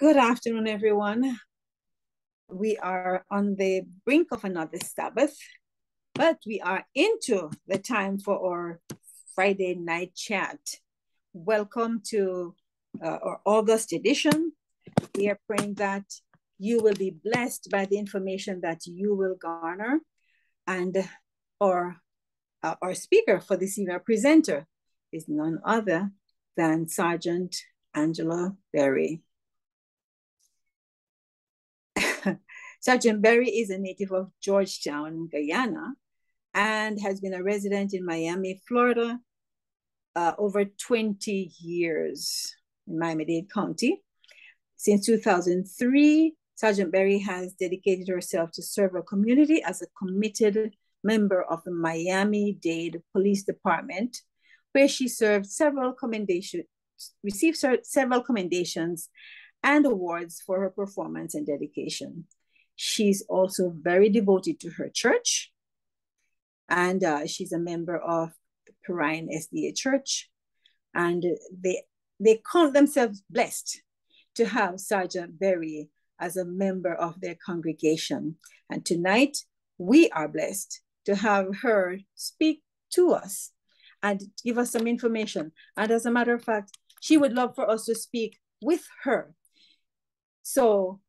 Good afternoon, everyone. We are on the brink of another Sabbath, but we are into the time for our Friday night chat. Welcome to uh, our August edition. We are praying that you will be blessed by the information that you will garner. And our, uh, our speaker for this evening, our presenter, is none other than Sergeant Angela Berry. Sergeant Berry is a native of Georgetown, Guyana, and has been a resident in Miami, Florida, uh, over 20 years in Miami-Dade County. Since 2003, Sergeant Berry has dedicated herself to serve her community as a committed member of the Miami-Dade Police Department, where she served several commendations, received several commendations and awards for her performance and dedication. She's also very devoted to her church, and uh, she's a member of the Perrine SDA Church, and they they count themselves blessed to have Sergeant Berry as a member of their congregation. And tonight, we are blessed to have her speak to us and give us some information. And as a matter of fact, she would love for us to speak with her so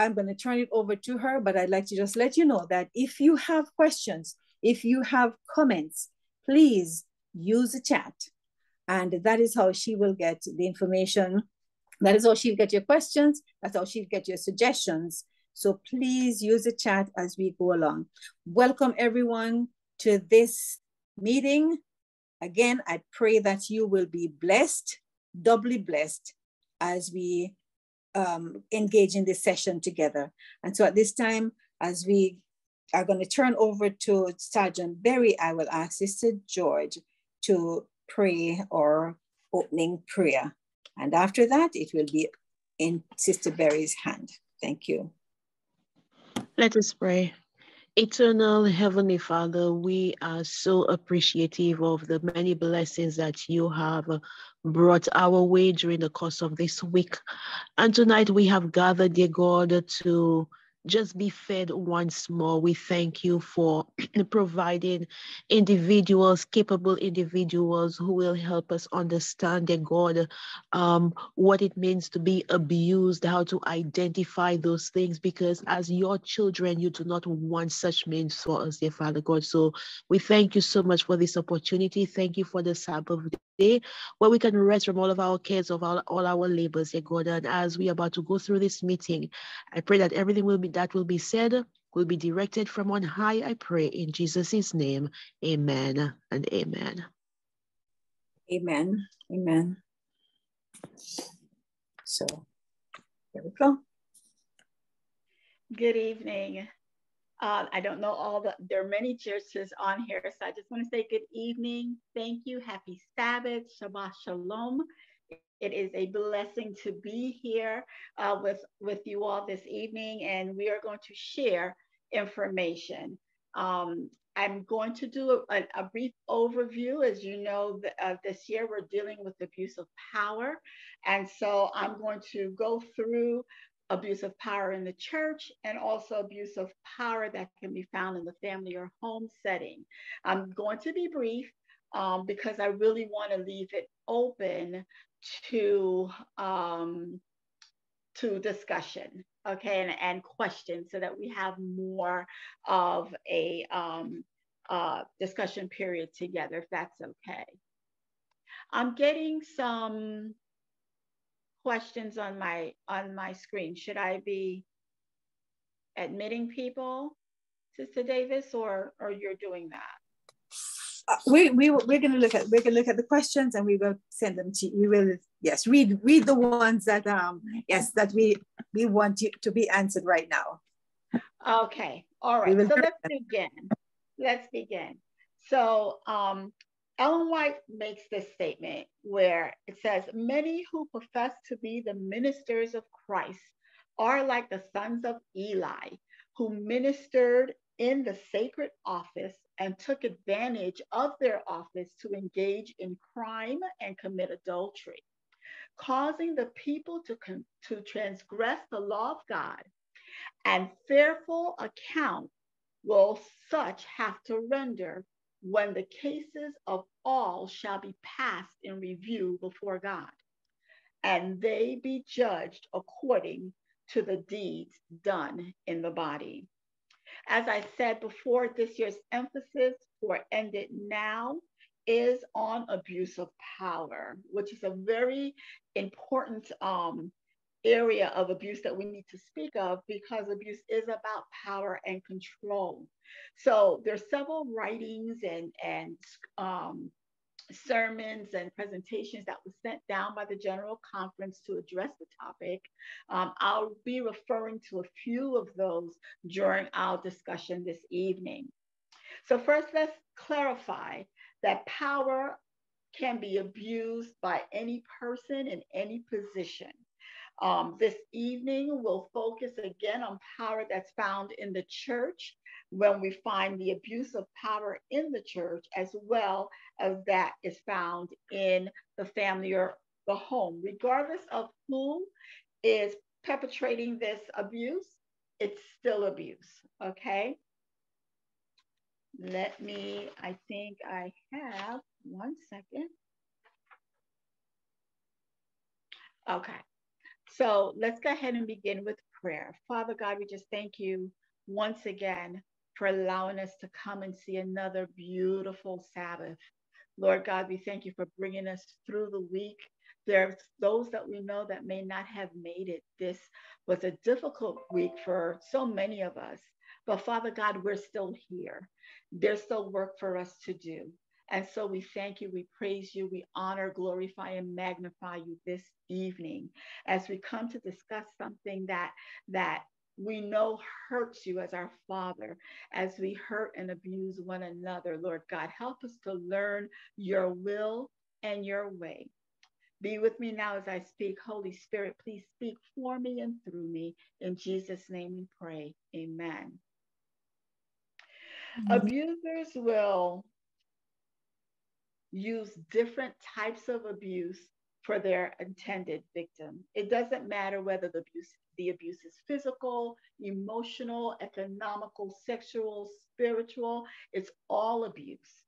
I'm going to turn it over to her, but I'd like to just let you know that if you have questions, if you have comments, please use the chat. And that is how she will get the information. That is how she'll get your questions. That's how she'll get your suggestions. So please use the chat as we go along. Welcome everyone to this meeting. Again, I pray that you will be blessed, doubly blessed, as we um, engage in this session together. And so at this time, as we are going to turn over to Sergeant Berry, I will ask Sister George to pray or opening prayer. And after that, it will be in Sister Berry's hand. Thank you. Let us pray. Eternal Heavenly Father, we are so appreciative of the many blessings that you have brought our way during the course of this week. And tonight we have gathered, dear God, to just be fed once more. We thank you for providing individuals, capable individuals who will help us understand, dear God, um, what it means to be abused, how to identify those things, because as your children, you do not want such means for us, dear Father God. So we thank you so much for this opportunity. Thank you for the Sabbath day where we can rest from all of our cares, of all, all our labors, dear God. And as we are about to go through this meeting, I pray that everything will be that will be said will be directed from on high, I pray in Jesus' name. Amen and amen. Amen. Amen. So here we go. Good evening. Uh, I don't know all the, there are many churches on here. So I just want to say good evening. Thank you. Happy Sabbath. Shabbat Shalom. It is a blessing to be here uh, with, with you all this evening, and we are going to share information. Um, I'm going to do a, a, brief overview. As you know, the, uh, this year we're dealing with abuse of power. And so I'm going to go through abuse of power in the church and also abuse of power that can be found in the family or home setting. I'm going to be brief um, because I really want to leave it open to um, to discussion, okay, and, and questions so that we have more of a um, uh, discussion period together, if that's okay. I'm getting some questions on my on my screen. Should I be admitting people, Sister Davis, or or you're doing that? we, we we're going to look at we're going to look at the questions and we will send them to we will yes read read the ones that um yes that we we want you to be answered right now. Okay all right. so let's begin. Let's begin. So um Ellen White makes this statement where it says many who profess to be the ministers of Christ are like the sons of Eli who ministered in the sacred office and took advantage of their office to engage in crime and commit adultery. causing the people to, con- to transgress the law of God, and fearful account will such have to render when the cases of all shall be passed in review before God, and they be judged according to the deeds done in the body. As I said before, this year's emphasis for End It Now is on abuse of power, which is a very important um, area of abuse that we need to speak of because abuse is about power and control. So there's several writings and and um, sermons and presentations that was sent down by the General Conference to address the topic. Um, I'll be referring to a few of those during our discussion this evening. So first, let's clarify that power can be abused by any person in any position. Um, this evening, we'll focus again on power that's found in the church when we find the abuse of power in the church, as well as that is found in the family or the home. Regardless of who is perpetrating this abuse, it's still abuse, okay? Let me, I think I have one second. Okay. So let's go ahead and begin with prayer. Father God, we just thank you once again for allowing us to come and see another beautiful Sabbath. Lord God, we thank you for bringing us through the week. There's those that we know that may not have made it. This was a difficult week for so many of us. But Father God, we're still here. There's still work for us to do. And so we thank you, we praise you, we honor, glorify, and magnify you this evening as we come to discuss something that that we know hurts you as our Father, as we hurt and abuse one another. Lord God, help us to learn your will and your way. Be with me now as I speak. Holy Spirit, please speak for me and through me. In Jesus' name we pray. Amen. Mm-hmm. Abusers will use different types of abuse for their intended victim. It doesn't matter whether the abuse, the abuse is physical, emotional, economical, sexual, spiritual, it's all abuse.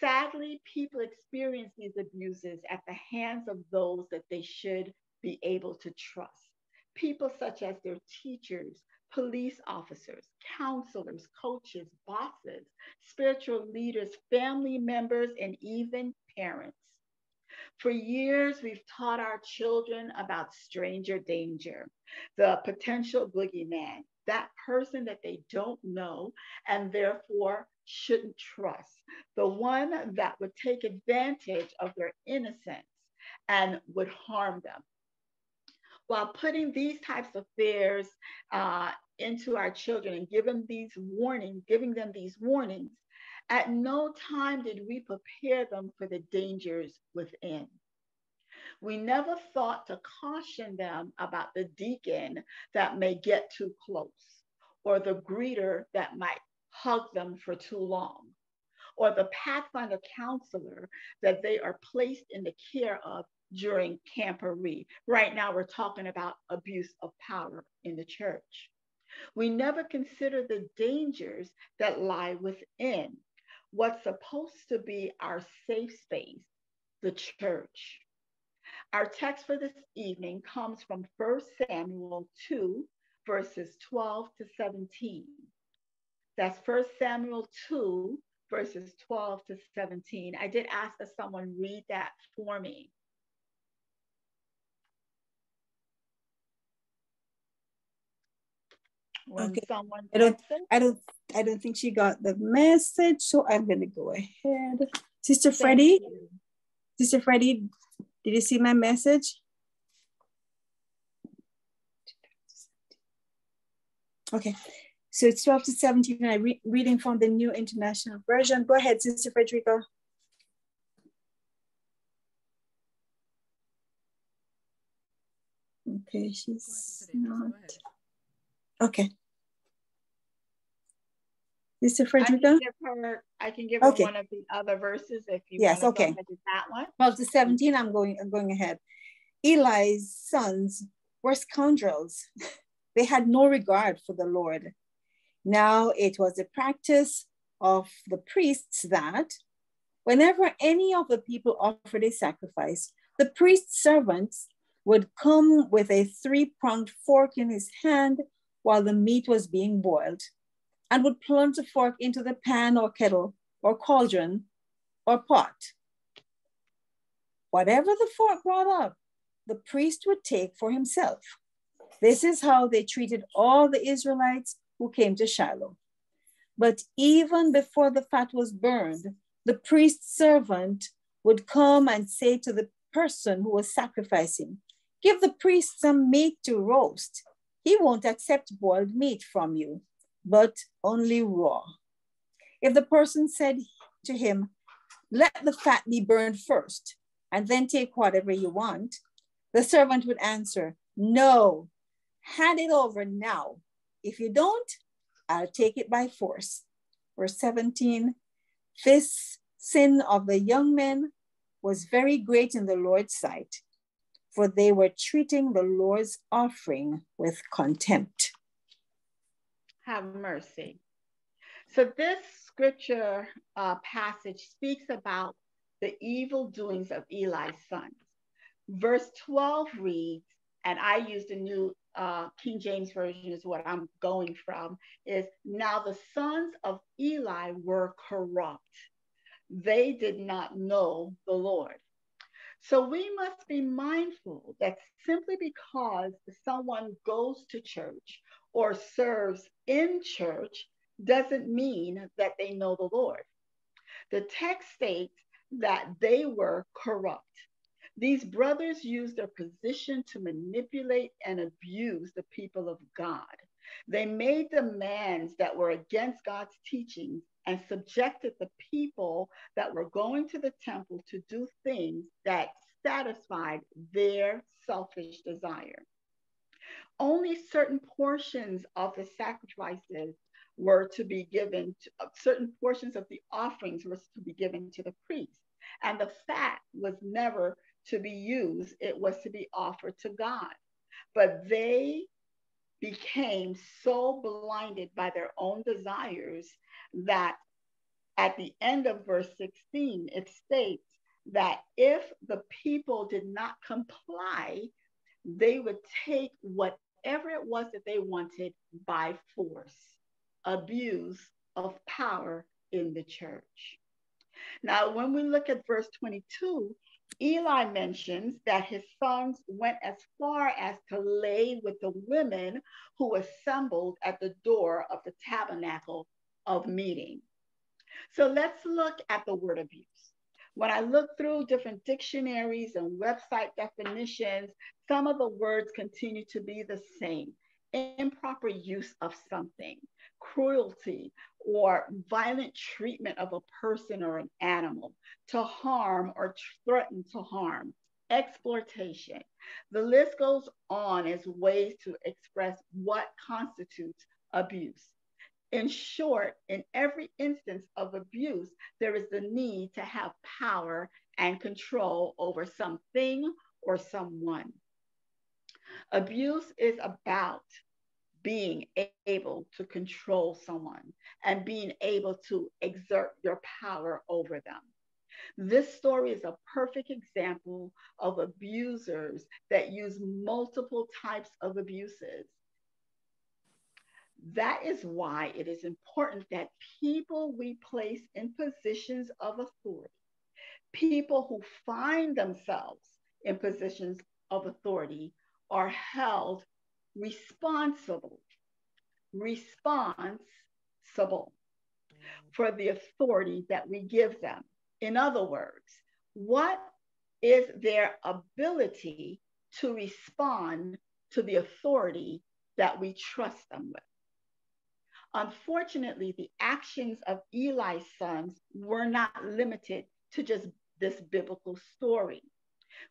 Sadly, people experience these abuses at the hands of those that they should be able to trust. People such as their teachers, police officers, counselors, coaches, bosses, spiritual leaders, family members, and even parents. For years, we've taught our children about stranger danger, the potential boogeyman, that person that they don't know and therefore shouldn't trust, the one that would take advantage of their innocence and would harm them while putting these types of fears uh, into our children and giving these warnings, giving them these warnings, at no time did we prepare them for the dangers within. We never thought to caution them about the deacon that may get too close, or the greeter that might hug them for too long, or the Pathfinder counselor that they are placed in the care of during camporee. Right now, we're talking about abuse of power in the church. We never consider the dangers that lie within what's supposed to be our safe space, the church. Our text for this evening comes from 1 Samuel 2, verses 12 to 17. That's 1 Samuel 2, verses 12 to 17. I did ask that someone read that for me. When okay. someone I don't I don't I don't think she got the message, so I'm gonna go ahead. Sister Thank Freddie, you. Sister Freddie, did you see my message? Okay, so it's 12 to 17, and I'm re reading from the New International Version. Go ahead, Sister Frederica. Okay, she's not. Okay. Mr. Frederica? I can give her, I can give her okay. one of the other verses if you yes, want to okay. that one. Well, to 17, I'm going, I'm going ahead. Eli's sons were scoundrels. they had no regard for the Lord. Now it was the practice of the priests that whenever any of the people offered a sacrifice, the priest's servants would come with a three pronged fork in his hand while the meat was being boiled and would plunge a fork into the pan or kettle or cauldron or pot. Whatever the fork brought up, the priest would take for himself. This is how they treated all the Israelites who came to Shiloh. But even before the fat was burned, the priest's servant would come and say to the person who was sacrificing, Give the priest some meat to roast. He won't accept boiled meat from you, but only raw. If the person said to him, Let the fat be burned first, and then take whatever you want, the servant would answer, No, hand it over now. If you don't, I'll take it by force. Verse 17 This sin of the young men was very great in the Lord's sight, for they were treating the Lord's offering with contempt. Have mercy. So, this scripture uh, passage speaks about the evil doings of Eli's sons. Verse 12 reads, and I use the new uh, King James Version, is what I'm going from, is now the sons of Eli were corrupt. They did not know the Lord. So we must be mindful that simply because someone goes to church or serves in church doesn't mean that they know the Lord. The text states that they were corrupt. These brothers used their position to manipulate and abuse the people of God. They made demands that were against God's teachings and subjected the people that were going to the temple to do things that satisfied their selfish desire. Only certain portions of the sacrifices were to be given, to, uh, certain portions of the offerings were to be given to the priest. And the fat was never to be used, it was to be offered to God. But they became so blinded by their own desires that at the end of verse 16, it states that if the people did not comply, they would take whatever it was that they wanted by force, abuse of power in the church. Now, when we look at verse 22, Eli mentions that his sons went as far as to lay with the women who assembled at the door of the tabernacle of meeting. So let's look at the word abuse. When I look through different dictionaries and website definitions, some of the words continue to be the same improper use of something, cruelty, or violent treatment of a person or an animal, to harm or threaten to harm, exploitation. The list goes on as ways to express what constitutes abuse. In short, in every instance of abuse, there is the need to have power and control over something or someone. Abuse is about being able to control someone and being able to exert your power over them. This story is a perfect example of abusers that use multiple types of abuses that is why it is important that people we place in positions of authority, people who find themselves in positions of authority, are held responsible, responsible for the authority that we give them. In other words, what is their ability to respond to the authority that we trust them with? Unfortunately, the actions of Eli's sons were not limited to just this biblical story.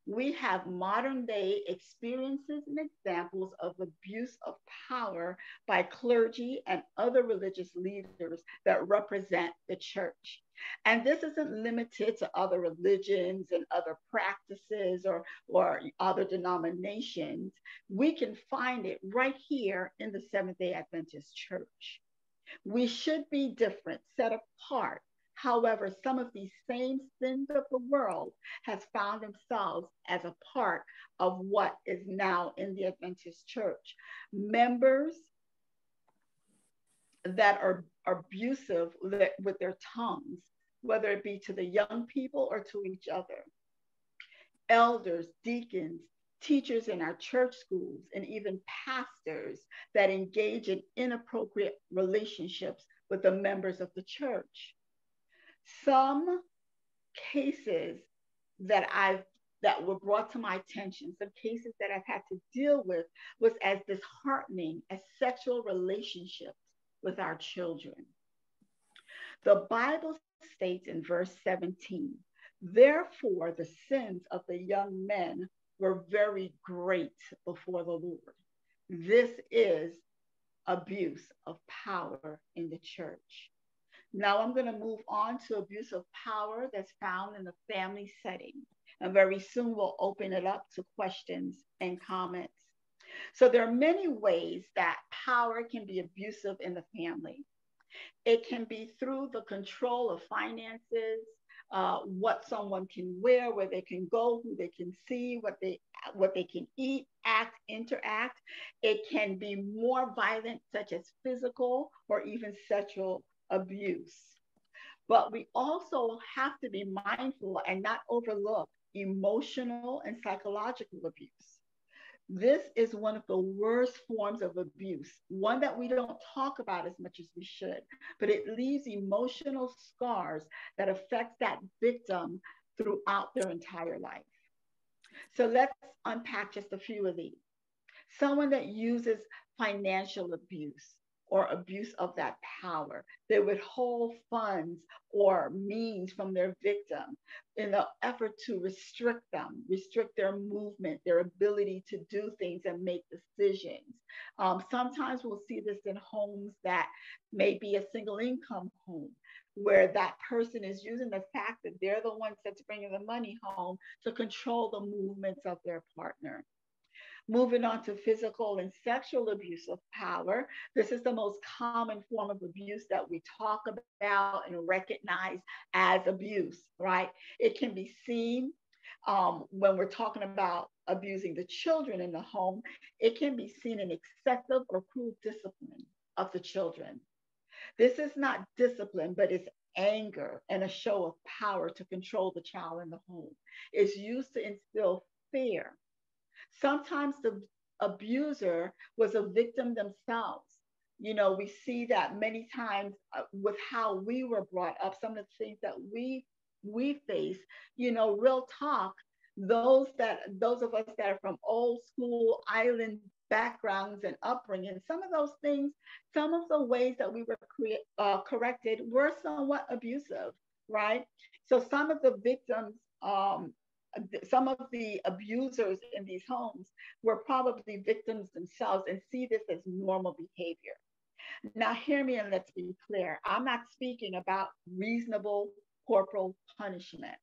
We have modern day experiences and examples of abuse of power by clergy and other religious leaders that represent the church. And this isn't limited to other religions and other practices or, or other denominations. We can find it right here in the Seventh day Adventist Church. We should be different, set apart. However, some of these same sins of the world has found themselves as a part of what is now in the Adventist Church. Members that are abusive with their tongues, whether it be to the young people or to each other. Elders, deacons, teachers in our church schools, and even pastors that engage in inappropriate relationships with the members of the church. Some cases that I've that were brought to my attention, some cases that I've had to deal with was as disheartening as sexual relationships with our children. The Bible states in verse 17, therefore the sins of the young men were very great before the Lord. This is abuse of power in the church. Now I'm going to move on to abuse of power that's found in the family setting. And very soon we'll open it up to questions and comments. So there are many ways that power can be abusive in the family. It can be through the control of finances, uh, what someone can wear, where they can go, who they can see, what they what they can eat, act, interact. It can be more violent, such as physical or even sexual abuse. But we also have to be mindful and not overlook emotional and psychological abuse. This is one of the worst forms of abuse, one that we don't talk about as much as we should, but it leaves emotional scars that affect that victim throughout their entire life. So let's unpack just a few of these. Someone that uses financial abuse, or abuse of that power. They withhold funds or means from their victim in the effort to restrict them, restrict their movement, their ability to do things and make decisions. Um, sometimes we'll see this in homes that may be a single income home where that person is using the fact that they're the ones that's bringing the money home to control the movements of their partner. Moving on to physical and sexual abuse of power. This is the most common form of abuse that we talk about and recognize as abuse, right? It can be seen um, when we're talking about abusing the children in the home, it can be seen in excessive or cruel discipline of the children. This is not discipline, but it's anger and a show of power to control the child in the home. It's used to instill fear Sometimes the abuser was a victim themselves. You know, we see that many times uh, with how we were brought up, some of the things that we we face, you know, real talk, those that those of us that are from old school island backgrounds and upbringing, some of those things, some of the ways that we were cre- uh, corrected were somewhat abusive, right? So some of the victims um, some of the abusers in these homes were probably victims themselves and see this as normal behavior. Now, hear me and let's be clear. I'm not speaking about reasonable corporal punishment.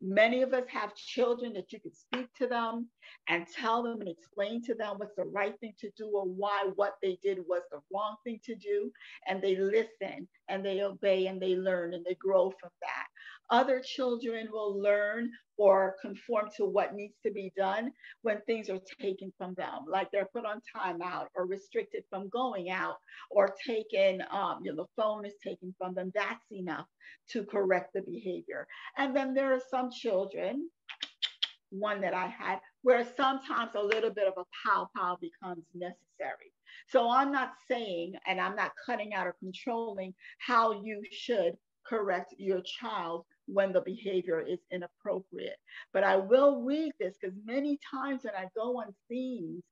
Many of us have children that you can speak to them and tell them and explain to them what's the right thing to do or why what they did was the wrong thing to do. And they listen and they obey and they learn and they grow from that. Other children will learn or conform to what needs to be done when things are taken from them, like they're put on timeout or restricted from going out or taken, um, you know, the phone is taken from them. That's enough to correct the behavior. And then there are some children, one that I had, where sometimes a little bit of a pow pow becomes necessary. So I'm not saying, and I'm not cutting out or controlling how you should correct your child when the behavior is inappropriate. But I will read this because many times when I go on scenes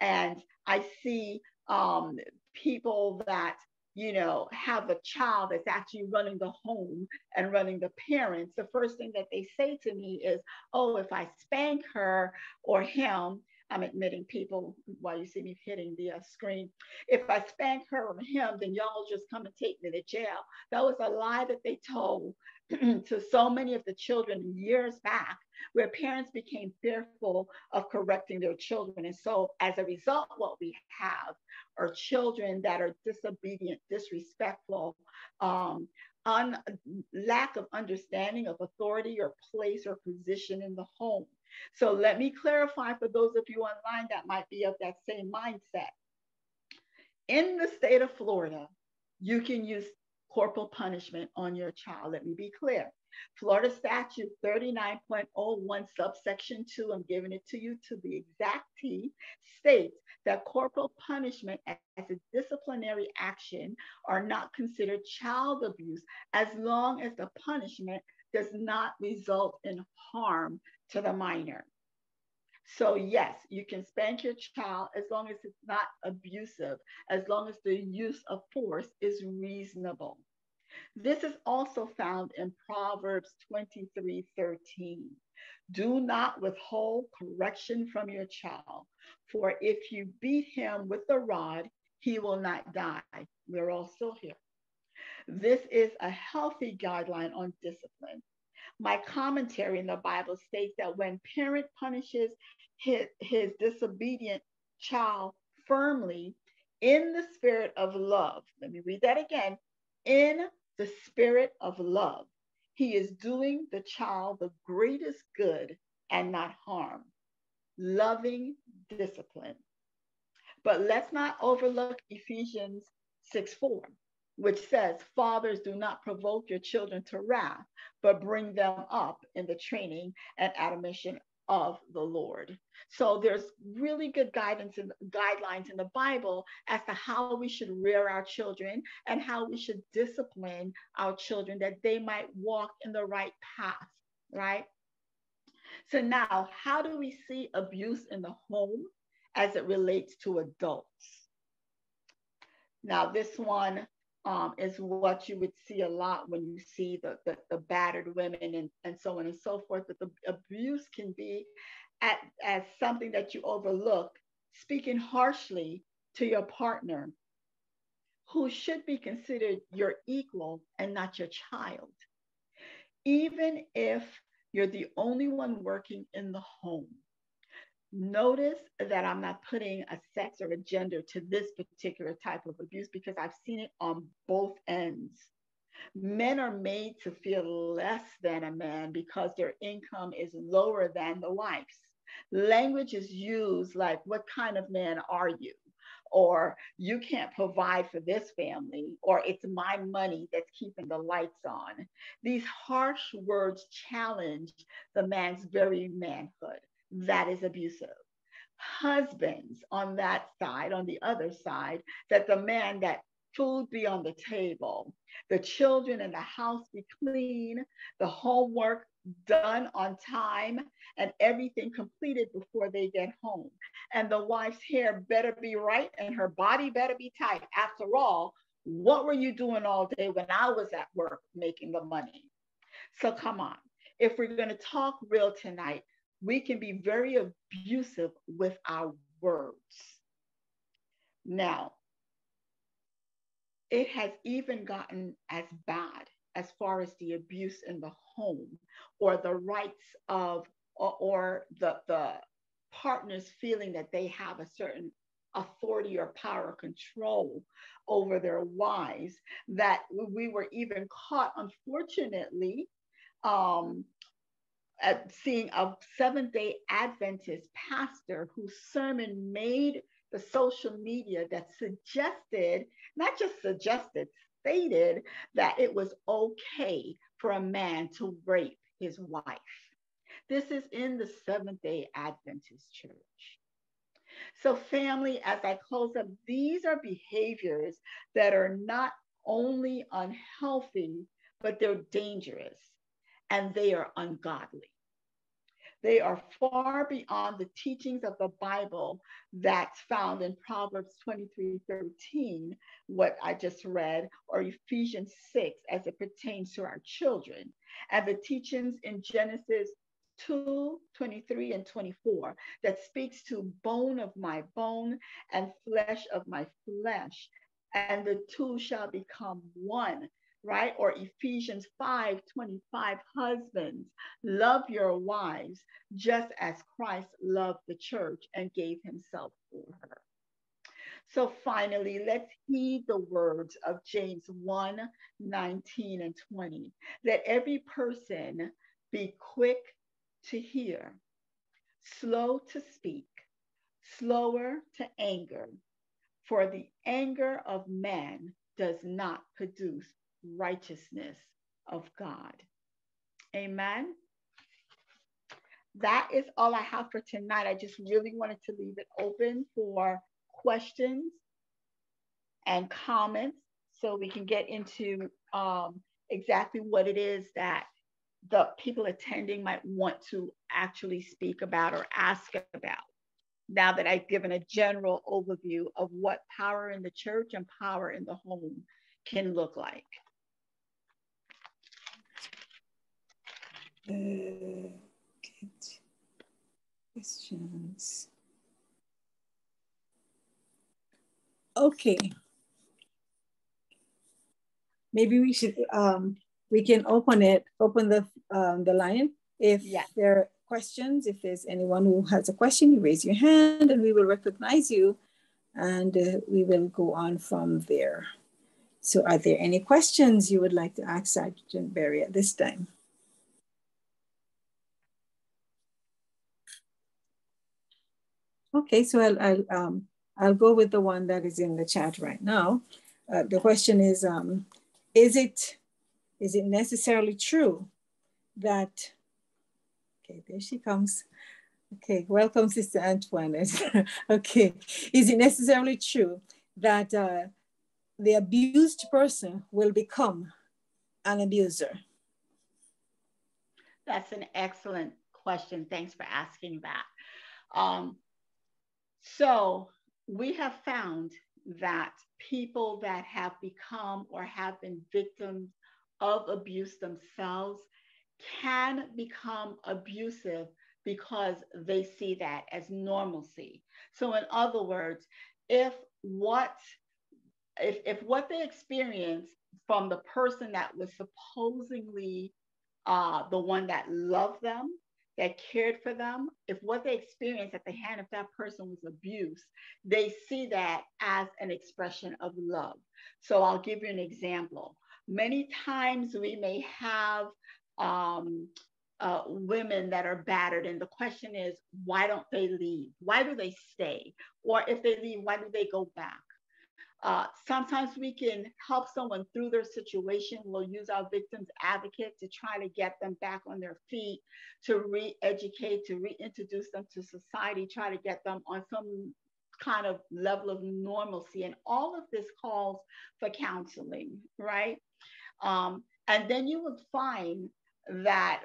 and I see um, people that you know, have a child that's actually running the home and running the parents, the first thing that they say to me is, oh, if I spank her or him, I'm admitting people while you see me hitting the uh, screen. If I spank her or him, then y'all just come and take me to jail. That was a lie that they told to so many of the children years back, where parents became fearful of correcting their children. And so, as a result, what we have are children that are disobedient, disrespectful, um, un, lack of understanding of authority or place or position in the home. So let me clarify for those of you online that might be of that same mindset. In the state of Florida, you can use corporal punishment on your child. Let me be clear. Florida statute 39.01 subsection 2, I'm giving it to you to the exact T, states that corporal punishment as a disciplinary action are not considered child abuse as long as the punishment does not result in harm to the minor. So yes, you can spank your child as long as it's not abusive, as long as the use of force is reasonable. This is also found in Proverbs 23 13. Do not withhold correction from your child, for if you beat him with the rod, he will not die. We're all still here. This is a healthy guideline on discipline. My commentary in the Bible states that when parent punishes his, his disobedient child firmly in the spirit of love, let me read that again, in the spirit of love, he is doing the child the greatest good and not harm. Loving discipline. But let's not overlook Ephesians 6 4 which says, Fathers, do not provoke your children to wrath, but bring them up in the training and admonition of the Lord. So there's really good guidance and guidelines in the Bible as to how we should rear our children and how we should discipline our children that they might walk in the right path, right? So now, how do we see abuse in the home as it relates to adults? Now, this one um, is what you would see a lot when you see the, the, the, battered women and, and so on and so forth. But the abuse can be at, as something that you overlook, speaking harshly to your partner who should be considered your equal and not your child. Even if you're the only one working in the home, Notice that I'm not putting a sex or a gender to this particular type of abuse because I've seen it on both ends. Men are made to feel less than a man because their income is lower than the wife's. Language is used like, What kind of man are you? Or you can't provide for this family, or it's my money that's keeping the lights on. These harsh words challenge the man's very manhood that is abusive. Husbands on that side, on the other side, that the man that food be on the table, the children in the house be clean, the homework done on time, and everything completed before they get home. And the wife's hair better be right and her body better be tight. After all, what were you doing all day when I was at work making the money? So come on. If we're going to talk real tonight, we can be very abusive with our words. Now, it has even gotten as bad as far as the abuse in the home or the rights of or, or the, the partners feeling that they have a certain authority or power or control over their wives that we were even caught unfortunately um, at seeing a Seventh day Adventist pastor whose sermon made the social media that suggested, not just suggested, stated that it was okay for a man to rape his wife. This is in the Seventh day Adventist church. So, family, as I close up, these are behaviors that are not only unhealthy, but they're dangerous and they are ungodly. They are far beyond the teachings of the Bible that's found in Proverbs 23 13, what I just read, or Ephesians 6 as it pertains to our children, and the teachings in Genesis 2 23 and 24 that speaks to bone of my bone and flesh of my flesh and the two shall become one right or ephesians 5 25 husbands love your wives just as christ loved the church and gave himself for her so finally, let's heed the words of James 1 19 and 20. Let every person be quick to hear, slow to speak, slower to anger, for the anger of man does not produce righteousness of God. Amen. That is all I have for tonight. I just really wanted to leave it open for questions and comments so we can get into um, exactly what it is that the people attending might want to actually speak about or ask about. Now that I've given a general overview of what power in the church and power in the home can look like. Uh, questions. Okay. Maybe we should um, we can open it, open the um, the line. If yeah. there are questions, if there's anyone who has a question, you raise your hand and we will recognize you and uh, we will go on from there. So are there any questions you would like to ask Sergeant Berry at this time? Okay, so I'll, I'll, um, I'll go with the one that is in the chat right now. Uh, the question is, um, is it is it necessarily true that, okay, there she comes. Okay, welcome, Sister Antoinette. okay, is it necessarily true that uh, the abused person will become an abuser? That's an excellent question. Thanks for asking that. Um, so we have found that people that have become or have been victims of abuse themselves can become abusive because they see that as normalcy. So, in other words, if what if, if what they experience from the person that was supposedly uh, the one that loved them, that cared for them, if what they experienced at the hand of that person was abuse, they see that as an expression of love. So I'll give you an example. Many times we may have um, uh, women that are battered, and the question is, why don't they leave? Why do they stay? Or if they leave, why do they go back? Uh, sometimes we can help someone through their situation. We'll use our victims advocate to try to get them back on their feet, to re educate, to reintroduce them to society, try to get them on some kind of level of normalcy. And all of this calls for counseling, right? Um, and then you will find that,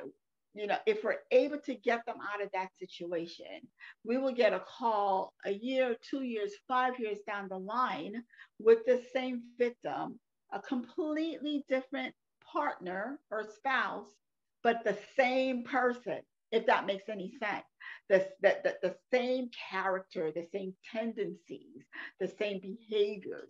you know, if we're able to get them out of that situation, we will get a call a year, two years, five years down the line with the same victim, a completely different partner or spouse, but the same person, if that makes any sense. The, the, the, the same character, the same tendencies, the same behaviors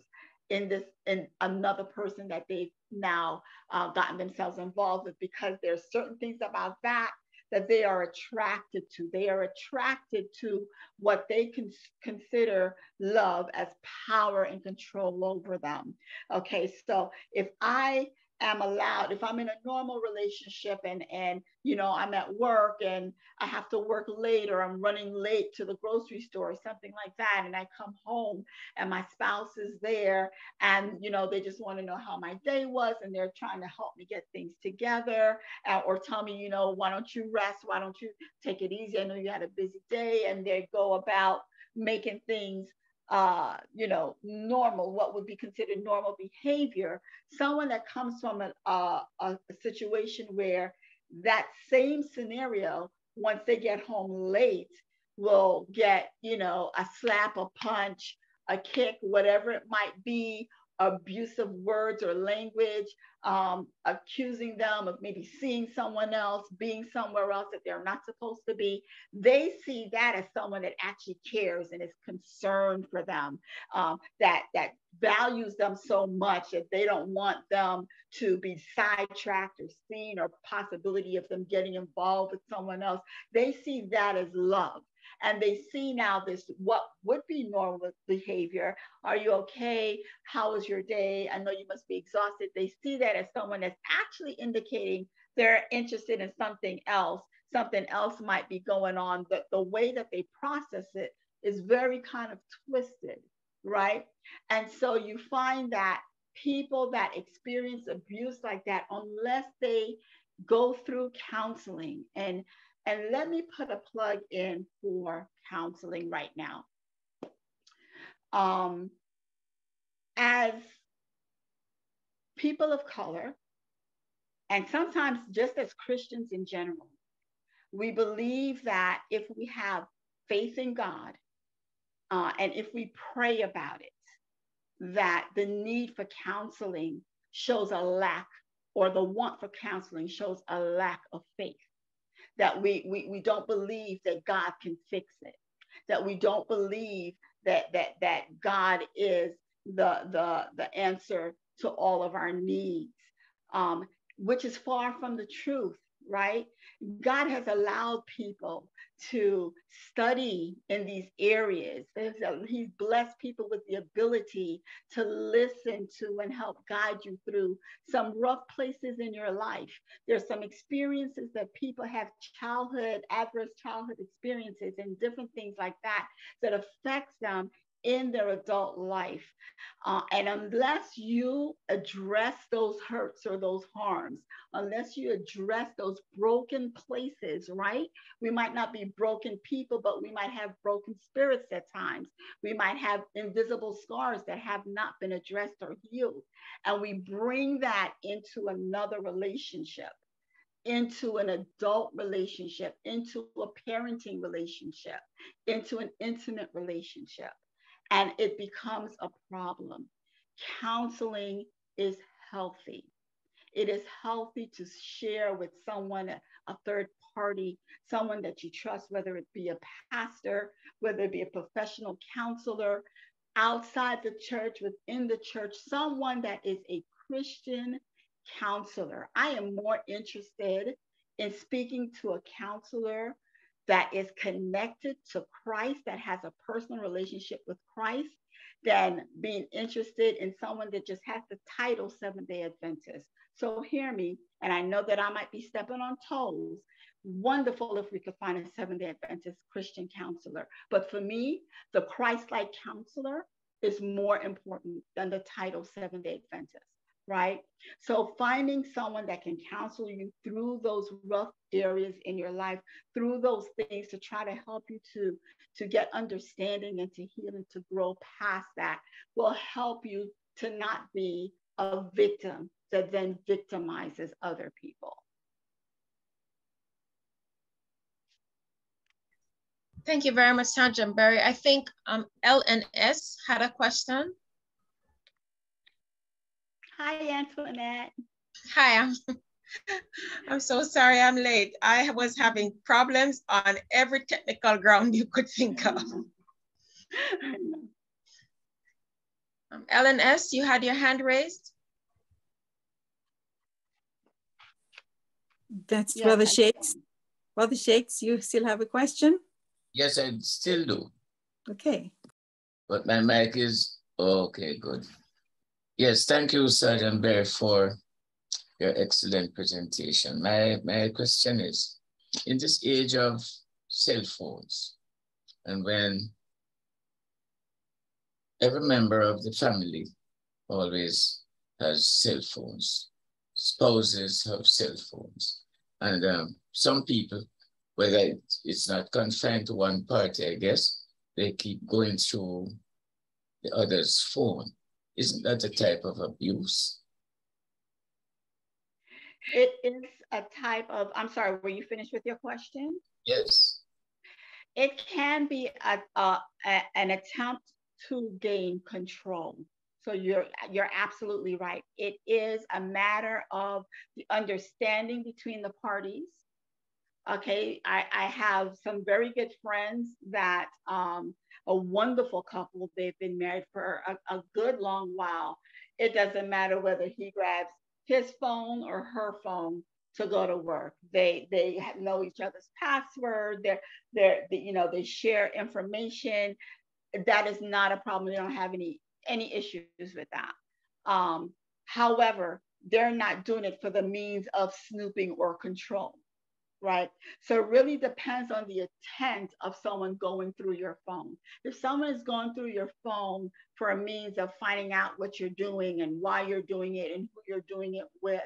in this in another person that they've now uh, gotten themselves involved with because there's certain things about that that they are attracted to. They are attracted to what they can consider love as power and control over them. Okay so if i am allowed. If i'm in a normal relationship and and you know i'm at work and i have to work late or i'm running late to the grocery store or something like that and i come home and my spouse is there and you know they just want to know how my day was and they're trying to help me get things together uh, or tell me you know why don't you rest? Why don't you take it easy? I know you had a busy day and they go about making things uh, you know, normal, what would be considered normal behavior, someone that comes from a, a, a situation where that same scenario, once they get home late, will get, you know, a slap, a punch, a kick, whatever it might be, abusive words or language, um, accusing them of maybe seeing someone else, being somewhere else that they're not supposed to be, they see that as someone that actually cares and is concerned for them, um, that that values them so much that they don't want them to be sidetracked or seen or possibility of them getting involved with someone else. They see that as love and they see now this what would be normal behavior. Are you okay? How was your day? I know you must be exhausted. They see that as someone that's actually indicating they're interested in something else. Something else might be going on, but the way that they process it is very kind of twisted, right? And so you find that people that experience abuse like that, unless they go through counseling and and let me put a plug in for counseling right now. Um, as people of color, and sometimes just as Christians in general, we believe that if we have faith in God uh, and if we pray about it, that the need for counseling shows a lack, or the want for counseling shows a lack of faith that we, we, we don't believe that God can fix it, that we don't believe that, that, that God is the, the, the answer to all of our needs, um, which is far from the truth right? God has allowed people to study in these areas. He's blessed people with the ability to listen to and help guide you through some rough places in your life. There's some experiences that people have childhood, adverse childhood experiences and different things like that that affects them in their adult life. Uh, and unless you address those hurts or those harms, unless you address those broken places, right? We might not be broken people, but we might have broken spirits at times. We might have invisible scars that have not been addressed or healed. And we bring that into another relationship into an adult relationship, into a parenting relationship, into an intimate relationship and it becomes a problem. Counseling is healthy. It is healthy to share with someone, a third party, someone that you trust, whether it be a pastor, whether it be a professional counselor, outside the church, within the church, someone that is a Christian counselor. I am more interested in speaking to a counselor that is connected to Christ, that has a personal relationship with Christ, than being interested in someone that just has the title Seventh day Adventist. So hear me, and I know that I might be stepping on toes. Wonderful if we could find a Seventh day Adventist Christian counselor. But for me, the Christ like counselor is more important than the title Seventh day Adventist right? So finding someone that can counsel you through those rough areas in your life, through those things to try to help you to, to get understanding and to heal and to grow past that will help you to not be a victim that then victimizes other people. Thank you very much, Sandra Barry. I think um, LNS had a question. Hi, Antoinette. Hi, I'm, I'm so sorry I'm late. I was having problems on every technical ground you could think of. Um, S, you had your hand raised? That's yes, Brother Shakes. Brother Shakes, you still have a question? Yes, I still do. Okay. But my mic is, okay, good. Yes, thank you, Sergeant Barry, for your excellent presentation. My, my question is, in this age of cell phones, and when every member of the family always has cell phones, spouses have cell phones, and um, some people, whether it's not confined to one party, I guess, they keep going through the other's phone. Isn't that a type of abuse? It is a type of, I'm sorry, were you finished with your question? Yes. It can be a, a, a an attempt to gain control. So you're you're absolutely right. It is a matter of the understanding between the parties. Okay, I, I have some very good friends that um, a wonderful couple. They've been married for a, a good long while. It doesn't matter whether he grabs his phone or her phone to go to work. They they know each other's password. They're they're they, you know they share information. That is not a problem. They don't have any any issues with that. Um, however, they're not doing it for the means of snooping or control, right? So it really depends on the intent of someone going through your phone. If someone is going through your phone for a means of finding out what you're doing and why you're doing it and who you're doing it with,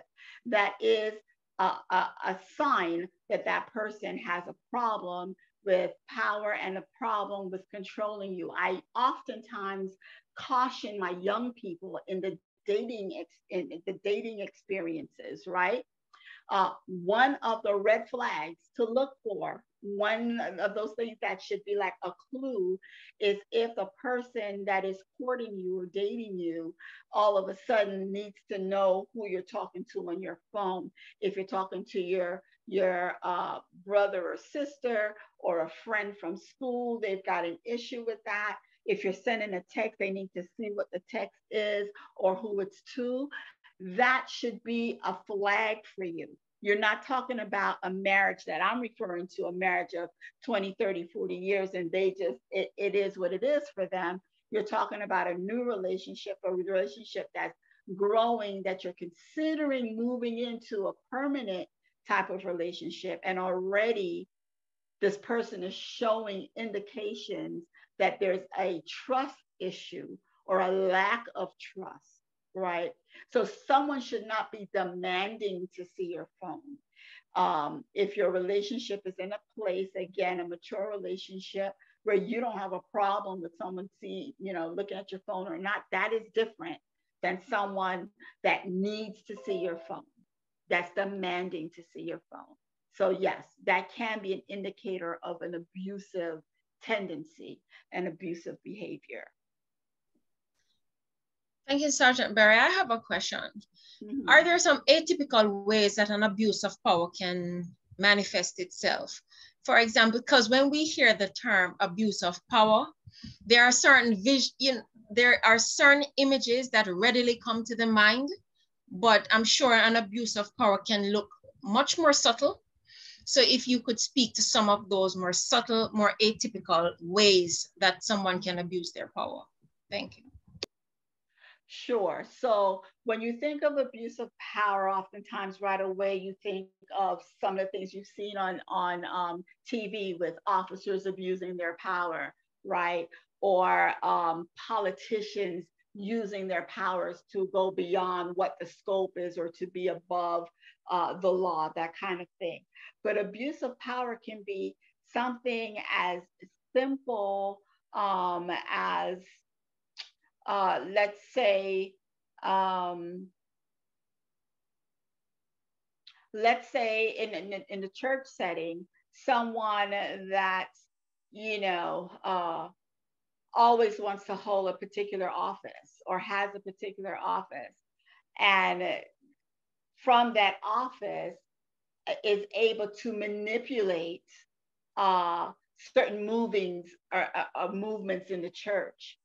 that is a, a, a sign that that person has a problem with power and a problem with controlling you. I oftentimes caution my young people in the dating in the dating experiences, right? Uh, one of the red flags to look for, one of those things that should be like a clue, is if the person that is courting you or dating you all of a sudden needs to know who you're talking to on your phone. If you're talking to your your uh, brother or sister or a friend from school, they've got an issue with that. If you're sending a text, they need to see what the text is or who it's to. That should be a flag for you. You're not talking about a marriage that I'm referring to, a marriage of 20, 30, 40 years, and they just, it, it is what it is for them. You're talking about a new relationship, a relationship that's growing, that you're considering moving into a permanent type of relationship. And already this person is showing indications that there's a trust issue or a lack of trust, right? So someone should not be demanding to see your phone. Um, if your relationship is in a place, again, a mature relationship where you don't have a problem with someone see, you know, looking at your phone or not, that is different than someone that needs to see your phone, that's demanding to see your phone. So yes, that can be an indicator of an abusive tendency and abusive behavior. Thank you, Sergeant Barry. I have a question. Mm -hmm. Are there some atypical ways that an abuse of power can manifest itself? For example, because when we hear the term abuse of power, there are certain vision, there are certain images that readily come to the mind, but I'm sure an abuse of power can look much more subtle so if you could speak to some of those more subtle, more atypical ways that someone can abuse their power. Thank you. Sure. So when you think of abuse of power, oftentimes right away you think of some of the things you've seen on on um, TV with officers abusing their power, right? Or um, politicians using their powers to go beyond what the scope is or to be above uh, the law, that kind of thing. But abuse of power can be something as simple um, as, uh, let's say, um, let's say in, in, in the church setting, someone that, you know, uh, always wants to hold a particular office or has a particular office. And from that office uh, is able to manipulate uh, certain movings or, uh, or, movements in the church.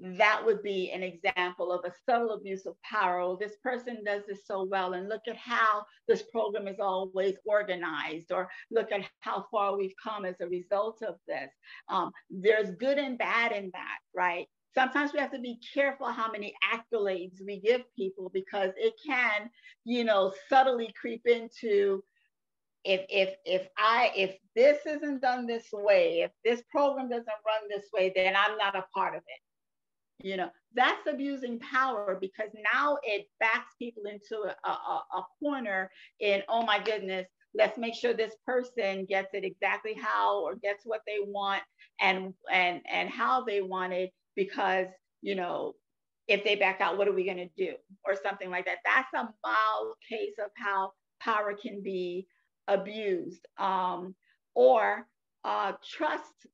That would be an example of a subtle abuse of power. Oh, this person does this so well, and look at how this program is always organized, or look at how far we've come as a result of this. Um, there's good and bad in that, right? sometimes we have to be careful how many accolades we give people because it can, you know, subtly creep into if if if I if this isn't done this way, if this program doesn't run this way, then I'm not a part of it. You know, that's abusing power because now it backs people into a, a, a corner in, oh my goodness, let's make sure this person gets it exactly how or gets what they want and and and how they want it because, you know, if they back out, what are we going to do? Or something like that. That's a mild case of how power can be abused. Um, or uh, trust,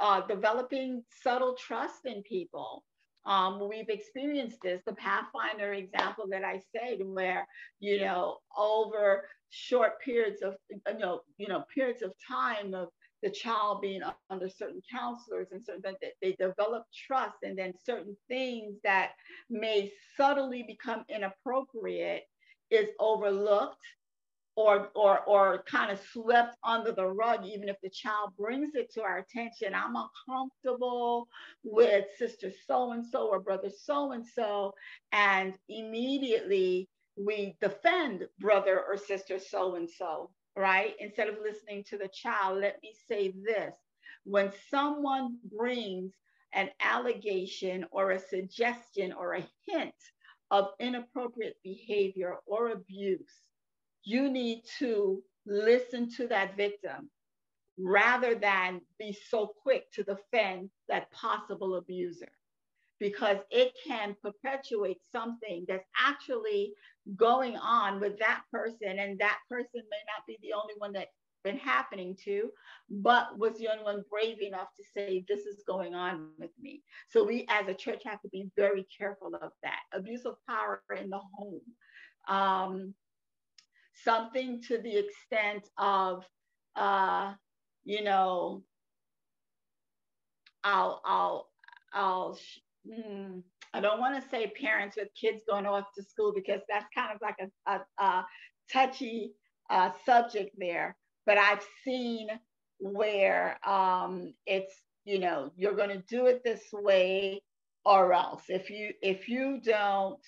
uh, developing subtle trust in people. Um, we've experienced this, the Pathfinder example that I said, where, you know, over short periods of, you know, you know, periods of time of the child being under certain counselors and certain that they develop trust and then certain things that may subtly become inappropriate is overlooked or or or kind of swept under the rug even if the child brings it to our attention. I'm uncomfortable with sister so and so or brother so and so and immediately we defend brother or sister so and so right? Instead of listening to the child let me say this. When someone brings an allegation or a suggestion or a hint of inappropriate behavior or abuse you need to listen to that victim rather than be so quick to defend that possible abuser. Because it can perpetuate something that's actually going on with that person and that person may not be the only one that's been happening to but was the only one brave enough to say this is going on with me. So we as a church have to be very careful of that. Abuse of power in the home. Um, something to the extent of, uh, you know, I'll, I'll, I'll, hmm, I don't want to say parents with kids going off to school because that's kind of like a, a, a touchy uh, subject there. But I've seen where um, it's, you know, you're going to do it this way or else. If you if you don't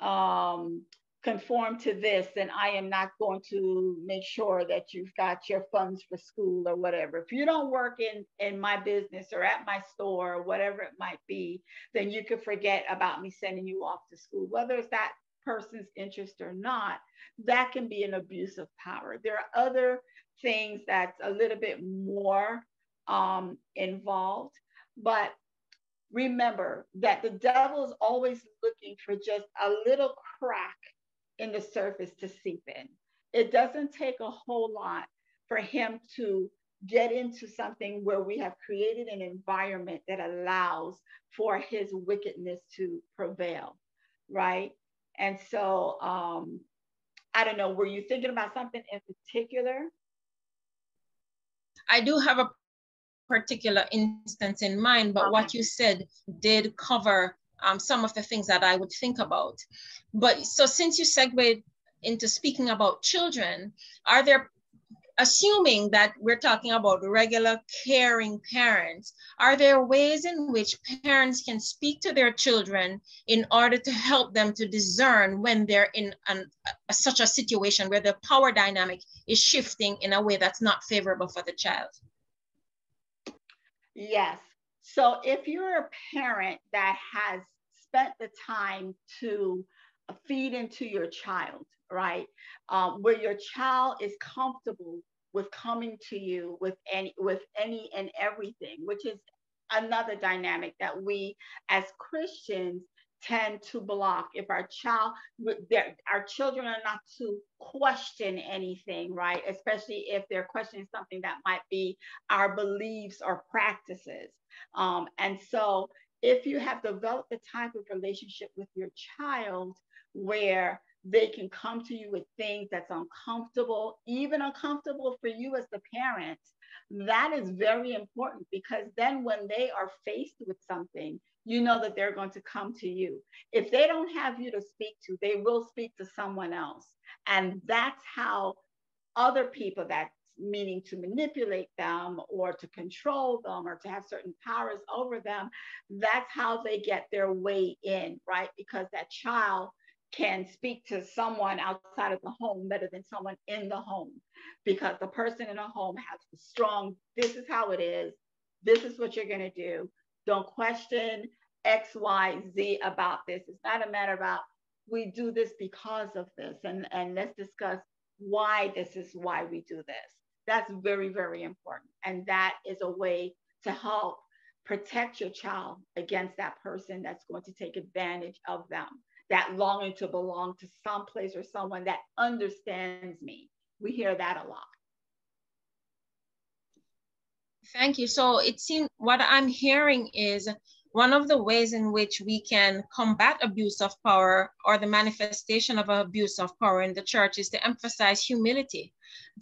um, conform to this, then I am not going to make sure that you've got your funds for school or whatever. If you don't work in, in my business or at my store or whatever it might be, then you could forget about me sending you off to school. Whether it's that person's interest or not, that can be an abuse of power. There are other things that's a little bit more um, involved, but remember that the devil is always looking for just a little crack in the surface to seep in. It doesn't take a whole lot for him to get into something where we have created an environment that allows for his wickedness to prevail, right? And so, um, I don't know, were you thinking about something in particular? I do have a particular instance in mind, but okay. what you said did cover um, some of the things that I would think about. But so since you segued into speaking about children, are there, assuming that we're talking about regular caring parents, are there ways in which parents can speak to their children in order to help them to discern when they're in an, a, such a situation where the power dynamic is shifting in a way that's not favorable for the child? Yes. So if you're a parent that has spent the time to feed into your child, right? Um, where your child is comfortable with coming to you with any with any and everything, which is another dynamic that we as Christians tend to block. If our child our children are not to question anything right? Especially if they're questioning something that might be our beliefs or practices. Um, and so if you have developed the type of relationship with your child where they can come to you with things that's uncomfortable, even uncomfortable for you as the parent, that is very important because then when they are faced with something, you know that they're going to come to you. If they don't have you to speak to, they will speak to someone else. And that's how other people that meaning to manipulate them or to control them or to have certain powers over them, that's how they get their way in, right? Because that child can speak to someone outside of the home better than someone in the home because the person in a home has strong, this is how it is, this is what you're going to do. Don't question X, Y, Z about this. It's not a matter about we do this because of this and, and let's discuss why this is why we do this. That's very, very important. And that is a way to help protect your child against that person that's going to take advantage of them, that longing to belong to some place or someone that understands me. We hear that a lot. Thank you. So it seems what I'm hearing is one of the ways in which we can combat abuse of power or the manifestation of abuse of power in the church is to emphasize humility.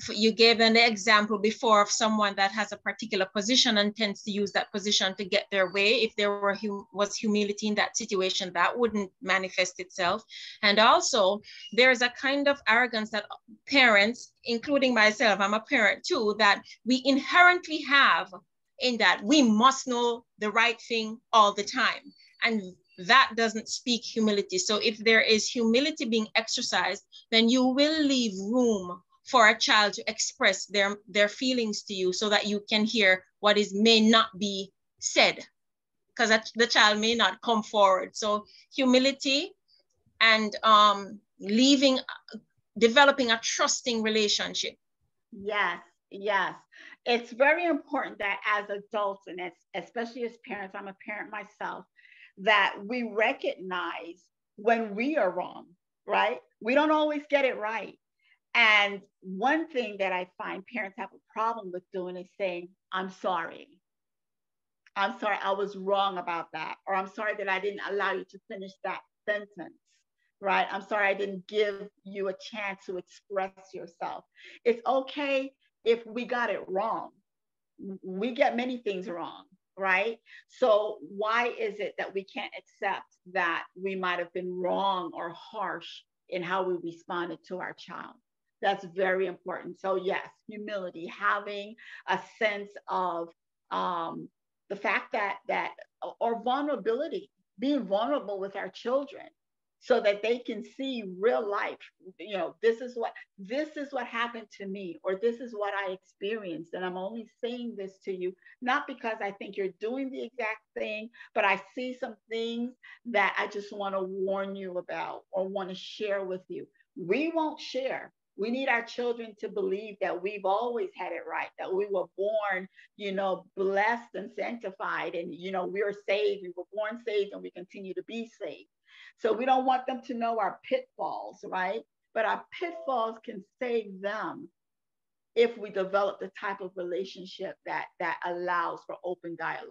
You gave an example before of someone that has a particular position and tends to use that position to get their way. If there were was humility in that situation, that wouldn't manifest itself. And also, there's a kind of arrogance that parents, including myself, I'm a parent too, that we inherently have in that we must know the right thing all the time. And that doesn't speak humility. So if there is humility being exercised, then you will leave room for a child to express their, their feelings to you so that you can hear what is may not be said because the child may not come forward. So humility and um, leaving, developing a trusting relationship. Yes, yes it's very important that as adults and as, especially as parents, I'm a parent myself, that we recognize when we are wrong, right? We don't always get it right. And one thing that I find parents have a problem with doing is saying, I'm sorry. I'm sorry, I was wrong about that. Or I'm sorry that I didn't allow you to finish that sentence, right? I'm sorry I didn't give you a chance to express yourself. It's okay if we got it wrong. We get many things wrong, right? So why is it that we can't accept that we might have been wrong or harsh in how we responded to our child? That's very important. So yes, humility, having a sense of um, the fact that that or vulnerability, being vulnerable with our children, so that they can see real life. You know this is what this is what happened to me or this is what i experienced. And i'm only saying this to you not because i think you're doing the exact thing but i see some things that i just want to warn you about or want to share with you. We won't share we need our children to believe that we've always had it right that we were born you know blessed and sanctified and you know we are saved we were born saved and we continue to be saved so we don't want them to know our pitfalls, right? But our pitfalls can save them if we develop the type of relationship that that allows for open dialogue.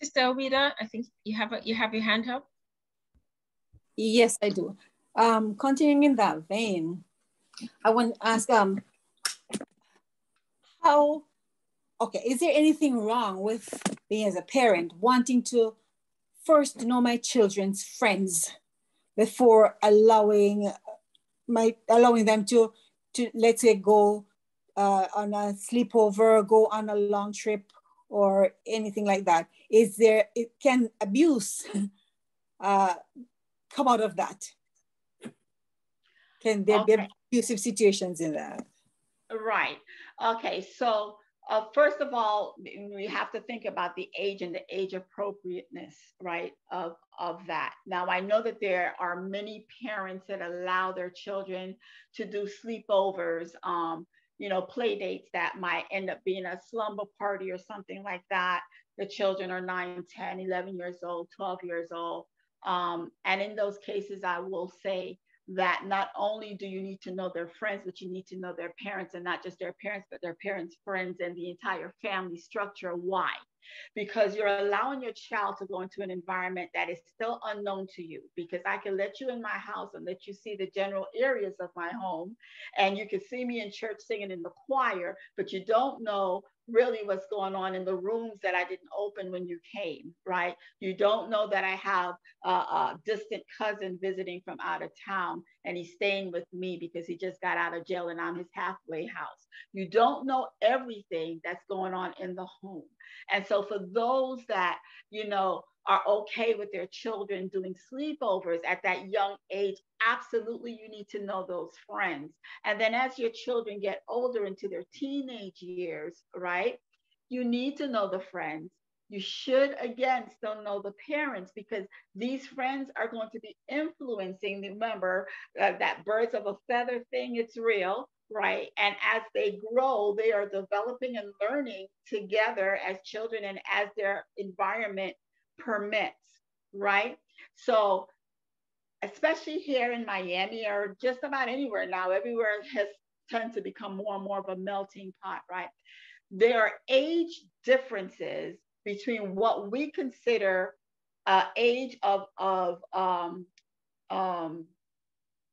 Sister Owita, I think you have a, you have your hand up. Yes, I do. Um, continuing in that vein, I want to ask um, how, okay, is there anything wrong with being as a parent wanting to first know my children's friends before allowing my allowing them to to let's say go uh, on a sleepover, go on a long trip, or anything like that. Is there it can abuse uh, come out of that? Can there okay. be abusive situations in that? Right. Okay. So uh, first of all, we have to think about the age and the age appropriateness, right, of, of that. Now, I know that there are many parents that allow their children to do sleepovers, um, you know, play dates that might end up being a slumber party or something like that. The children are 9, 10, 11 years old, 12 years old. Um, and in those cases, I will say, that not only do you need to know their friends, but you need to know their parents and not just their parents, but their parents' friends and the entire family structure. Why? Because you're allowing your child to go into an environment that is still unknown to you. Because I can let you in my house and let you see the general areas of my home, and you can see me in church singing in the choir, but you don't know really what's going on in the rooms that I didn't open when you came, right? You don't know that I have a, a, distant cousin visiting from out of town and he's staying with me because he just got out of jail and I'm his halfway house. You don't know everything that's going on in the home. And so for those that, you know, are okay with their children doing sleepovers at that young age, absolutely you need to know those friends. And then as your children get older into their teenage years, right, you need to know the friends. You should again still know the parents because these friends are going to be influencing. Remember uh, that birds of a feather thing, it's real right? And as they grow, they are developing and learning together as children and as their environment permits, right? So, especially here in Miami or just about anywhere now, everywhere has turned to become more and more of a melting pot, right? There are age differences between what we consider uh, age of, of um, um,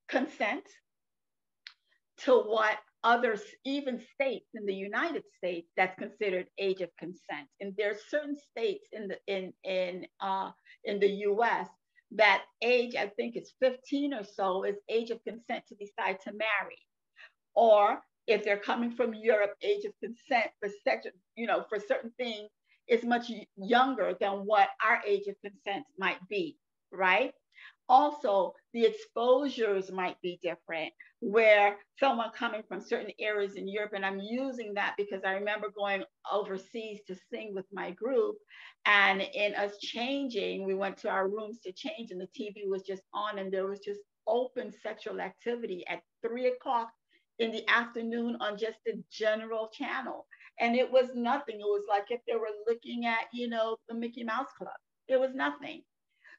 consent to what other even states in the United States that's considered age of consent. And there are certain states in the in in uh, in the U.S. that age I think is 15 or so is age of consent to decide to marry, or if they're coming from Europe, age of consent for sex, you know, for certain things is much younger than what our age of consent might be, right? Also, the exposures might be different where someone coming from certain areas in Europe, and I'm using that because I remember going overseas to sing with my group. And in us changing, we went to our rooms to change, and the TV was just on, and there was just open sexual activity at three o'clock in the afternoon on just a general channel. And it was nothing. It was like if they were looking at, you know, the Mickey Mouse Club. It was nothing.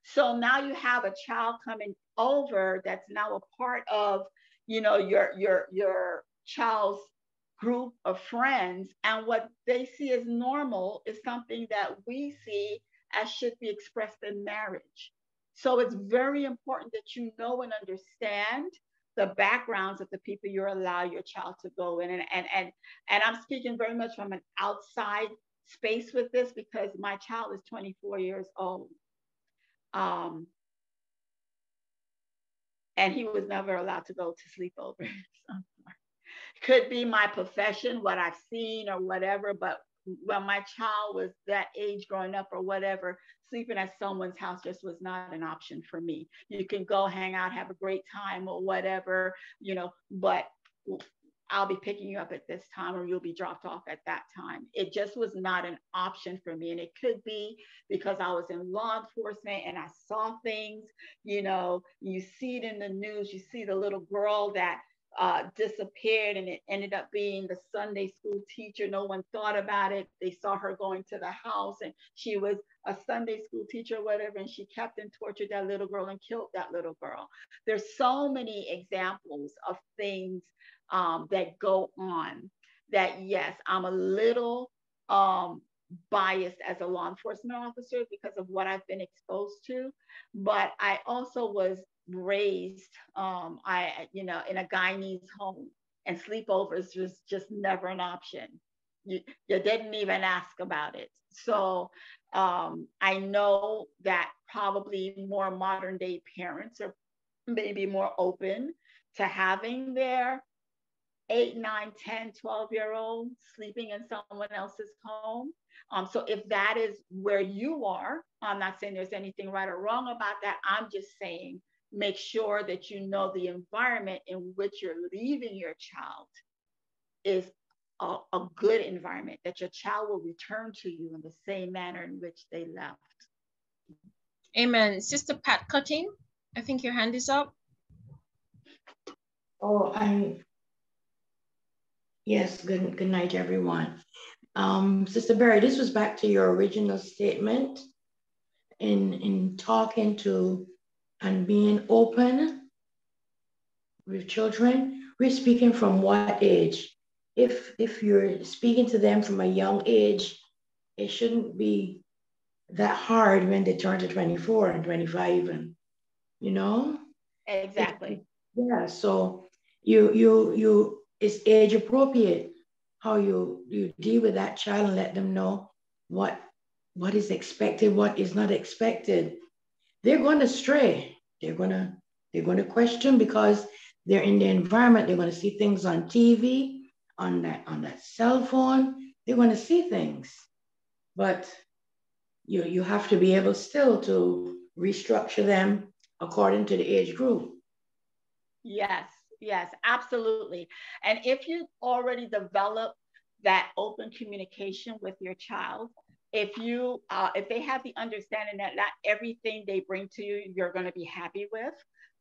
So now you have a child coming over that's now a part of, you know, your your your child's group of friends, and what they see as normal is something that we see as should be expressed in marriage. So it's very important that you know and understand the backgrounds of the people you allow your child to go in. And, and, and, and I'm speaking very much from an outside space with this because my child is 24 years old. Um, and he was never allowed to go to sleepovers. Could be my profession, what I've seen or whatever, but when my child was that age growing up or whatever, sleeping at someone's house just was not an option for me. You can go hang out, have a great time or whatever, you know, but I'll be picking you up at this time or you'll be dropped off at that time. It just was not an option for me. And it could be because I was in law enforcement and I saw things, you know, you see it in the news, you see the little girl that uh, disappeared and it ended up being the Sunday school teacher. No one thought about it. They saw her going to the house and she was a Sunday school teacher or whatever, and she kept and tortured that little girl and killed that little girl. There's so many examples of things um, that go on that, yes, I'm a little um, biased as a law enforcement officer because of what I've been exposed to, but I also was raised, um, I, you know, in a Guyanese home and sleepovers was just never an option. You, you didn't even ask about it. So um, I know that probably more modern day parents are maybe more open to having their 8, nine, 10, 12 year old sleeping in someone else's home. Um, so if that is where you are, I'm not saying there's anything right or wrong about that. I'm just saying make sure that you know the environment in which you're leaving your child is a, a, good environment, that your child will return to you in the same manner in which they left. Amen. Sister Pat Cutting, I think your hand is up. Oh, I'm, yes, good, good night, everyone. Um, Sister Barry, this was back to your original statement in, in talking to and being open with children, we're speaking from what age? If if you're speaking to them from a young age, it shouldn't be that hard when they turn to 24 and 25 and you know? Exactly. yeah. So you you you it's age appropriate how you you deal with that child and let them know what what is expected, what is not expected they're going to stray. They're going to they're to question because they're in the environment. They're going to see things on TV, on that on that cell phone. They're going to see things, but you you have to be able still to restructure them according to the age group. Yes, yes, absolutely. And if you already developed that open communication with your child, if you uh, if they have the understanding that not everything they bring to you you're going to be happy with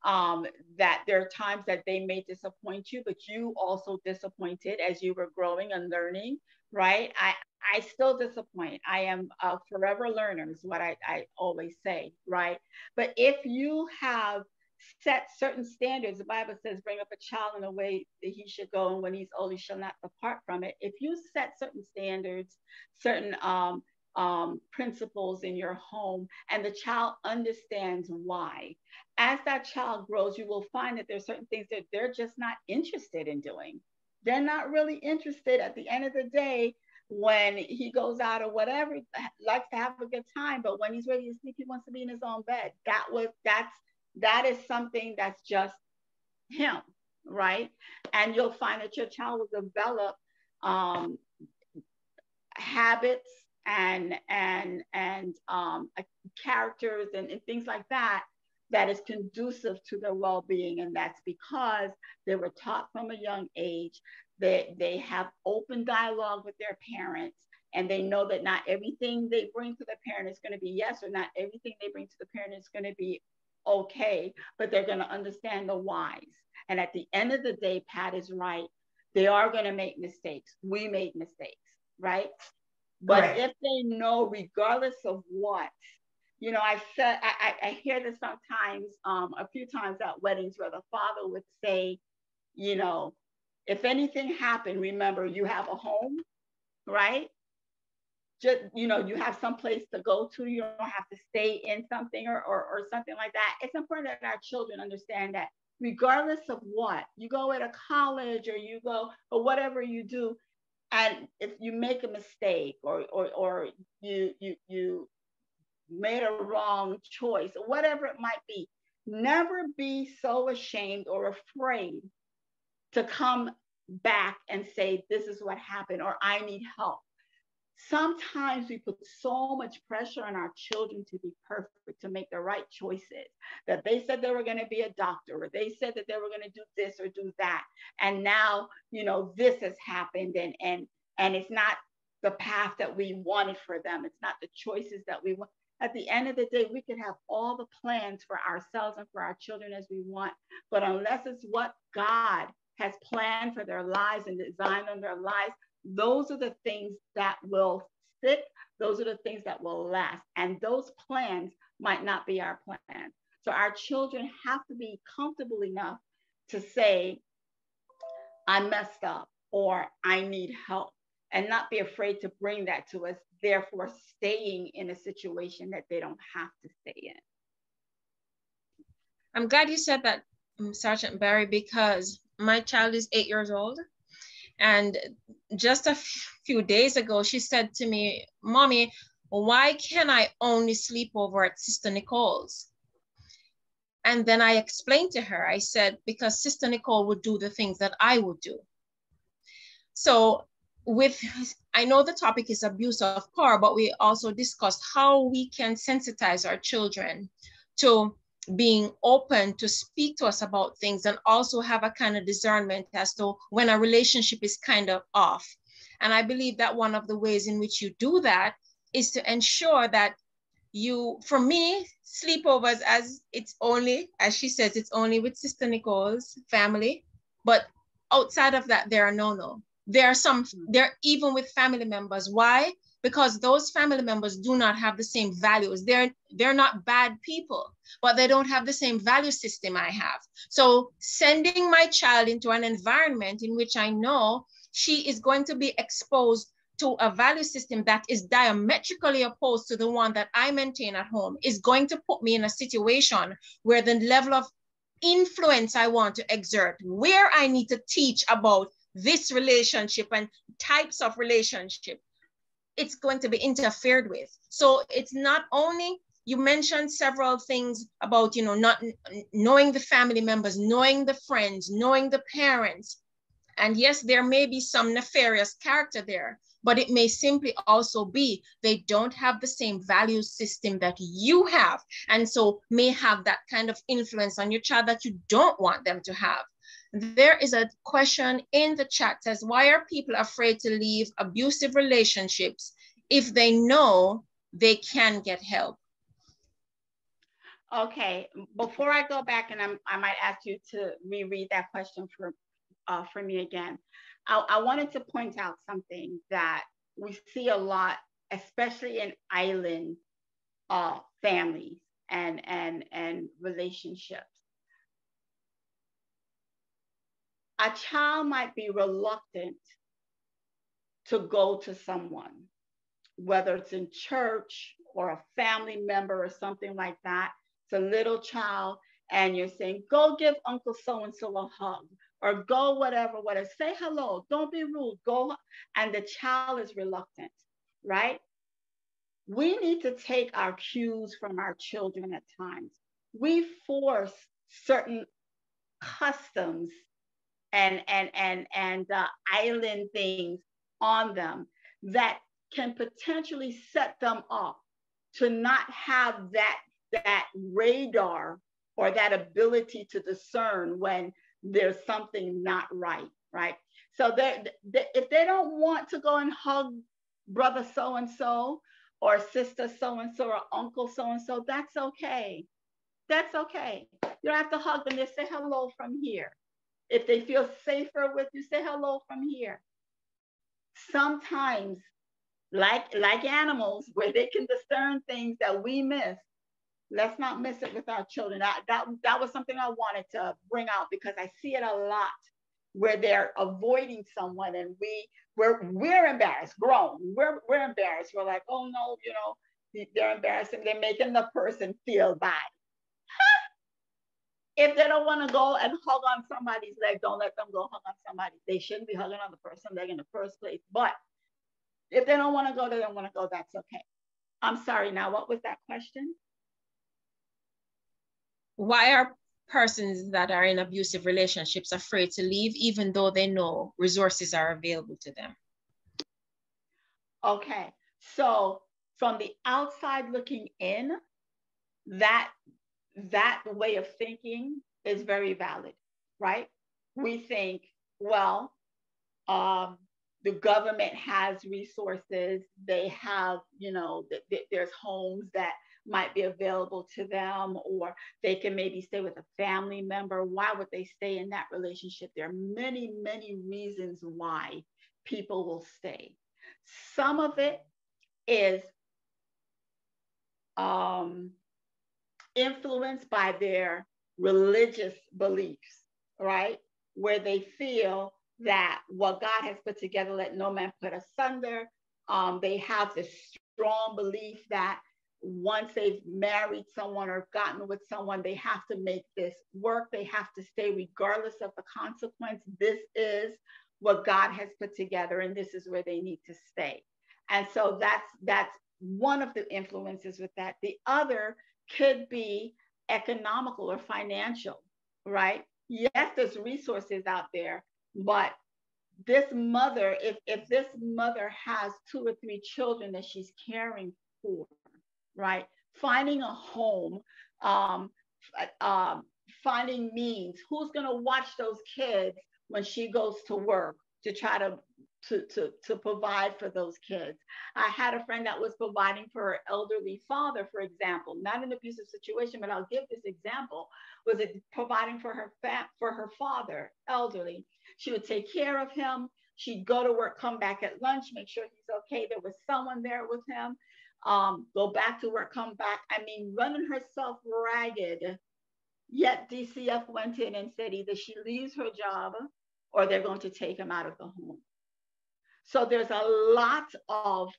um, that there are times that they may disappoint you but you also disappointed as you were growing and learning right? I i still disappoint. I am a forever learner is what I, I always say right? But if you have set certain standards. The Bible says, bring up a child in a way that he should go, and when he's old, he shall not depart from it. If you set certain standards, certain um, um, principles in your home and the child understands why. As that child grows, you will find that there's certain things that they're just not interested in doing. They're not really interested at the end of the day when he goes out or whatever, likes to have a good time, but when he's ready to sleep, he wants to be in his own bed. That was that's that is something that's just him, right? And you'll find that your child will develop um, habits and and and um, characters and, and things like that that is conducive to their well-being and that's because they were taught from a young age that they have open dialogue with their parents and they know that not everything they bring to the parent is going to be yes or not everything they bring to the parent is going to be okay but they're going to understand the whys and at the end of the day pat is right they are going to make mistakes we made mistakes right but right. if they know regardless of what you know i said i, I, I hear this sometimes um, a few times at weddings where the father would say you know if anything happened, remember you have a home, right? Just, you know, you have some place to go to. You don't have to stay in something or, or, or something like that. It's important that our children understand that regardless of what, you go at a college or you go or whatever you do, and if you make a mistake or, or, or you, you, you made a wrong choice or whatever it might be, never be so ashamed or afraid to come back and say, This is what happened, or I need help. Sometimes we put so much pressure on our children to be perfect, to make the right choices, that they said they were going to be a doctor, or they said that they were going to do this or do that. And now, you know, this has happened and and and it's not the path that we wanted for them. It's not the choices that we want. At the end of the day, we could have all the plans for ourselves and for our children as we want, but unless it's what God has planned for their lives and designed on their lives, those are the things that will stick. Those are the things that will last. And those plans might not be our plan. So our children have to be comfortable enough to say, I messed up or I need help and not be afraid to bring that to us, therefore staying in a situation that they don't have to stay in. I'm glad you said that, um, Sergeant Barry, because my child is eight years old. And just a few days ago, she said to me, Mommy, why can I only sleep over at Sister Nicole's? And then I explained to her, I said, because Sister Nicole would do the things that I would do. So with, I know the topic is abuse of power, but we also discussed how we can sensitize our children to being open to speak to us about things and also have a kind of discernment as to when a relationship is kind of off. And I believe that one of the ways in which you do that is to ensure that you, for me, sleepovers as it's only, as she says, it's only with Sister Nicole's family. But outside of that, there are no-no. There are some, hmm. there even with family members. Why? Because those family members do not have the same values. They're, they're not bad people, but they don't have the same value system I have. So sending my child into an environment in which I know she is going to be exposed to a value system that is diametrically opposed to the one that I maintain at home is going to put me in a situation where the level of influence I want to exert, where I need to teach about this relationship and types of relationship it's going to be interfered with. So it's not only you mentioned several things about you know not knowing the family members, knowing the friends, knowing the parents. And yes, there may be some nefarious character there, but it may simply also be they don't have the same value system that you have. And so may have that kind of influence on your child that you don't want them to have. There is a question in the chat says, why are people afraid to leave abusive relationships if they know they can get help? Okay, before I go back and I'm, i might ask you to reread that question for, uh, for me again. I, I wanted to point out something that we see a lot, especially in island uh, families and, and, and relationships. A child might be reluctant to go to someone whether it's in church or a family member or something like that. It's a little child, and you're saying, go give Uncle so and so a hug, or go whatever, whatever. Say hello. Don't be rude. Go. And the child is reluctant, right? We need to take our cues from our children at times. We force certain customs and and and and uh, island things on them that can potentially set them up to not have that that radar or that ability to discern when there's something not right right? So they, they if they don't want to go and hug brother so and so or sister so and so or uncle so and so that's okay. That's okay. You don't have to hug them. Just say hello from here if they feel safer with you say hello from here. Sometimes like like animals where they can discern things that we miss let's not miss it with our children. That, that that was something i wanted to bring out because i see it a lot where they're avoiding someone and we we're we're embarrassed grown. We're we're embarrassed. We're like oh no you know they're embarrassing they're making the person feel bad if they don't want to go and hug on somebody's leg don't let them go hug on somebody they shouldn't be hugging on the person's leg in the first place but if they don't want to go, they don't want to go. That's okay. I'm sorry. Now, what was that question? Why are persons that are in abusive relationships afraid to leave, even though they know resources are available to them? Okay. So, from the outside looking in, that that way of thinking is very valid, right? We think, well, um, the government has resources. They have you know th- th- there's homes that might be available to them or they can maybe stay with a family member. Why would they stay in that relationship? There are many many reasons why people will stay. Some of it is um, influenced by their religious beliefs right where they feel that what God has put together, let no man put asunder. Um, they have this strong belief that once they've married someone or gotten with someone, they have to make this work. They have to stay regardless of the consequence. This is what God has put together, and this is where they need to stay. And so that's that's one of the influences with that. The other could be economical or financial, right? Yes, there's resources out there, but this mother, if, if this mother has two or three children that she's caring for, right? Finding a home, um, um, finding means, who's going to watch those kids when she goes to work to try to to, to, to provide for those kids. I had a friend that was providing for her elderly father, for example, not an abusive situation, but I'll give this example, was it providing for her fa- for her father, elderly. She would take care of him. She'd go to work, come back at lunch, make sure he's okay. There was someone there with him. Um, go back to work, come back. I mean, running herself ragged. Yet DCF went in and said either she leaves her job or they're going to take him out of the home. So there's a lot of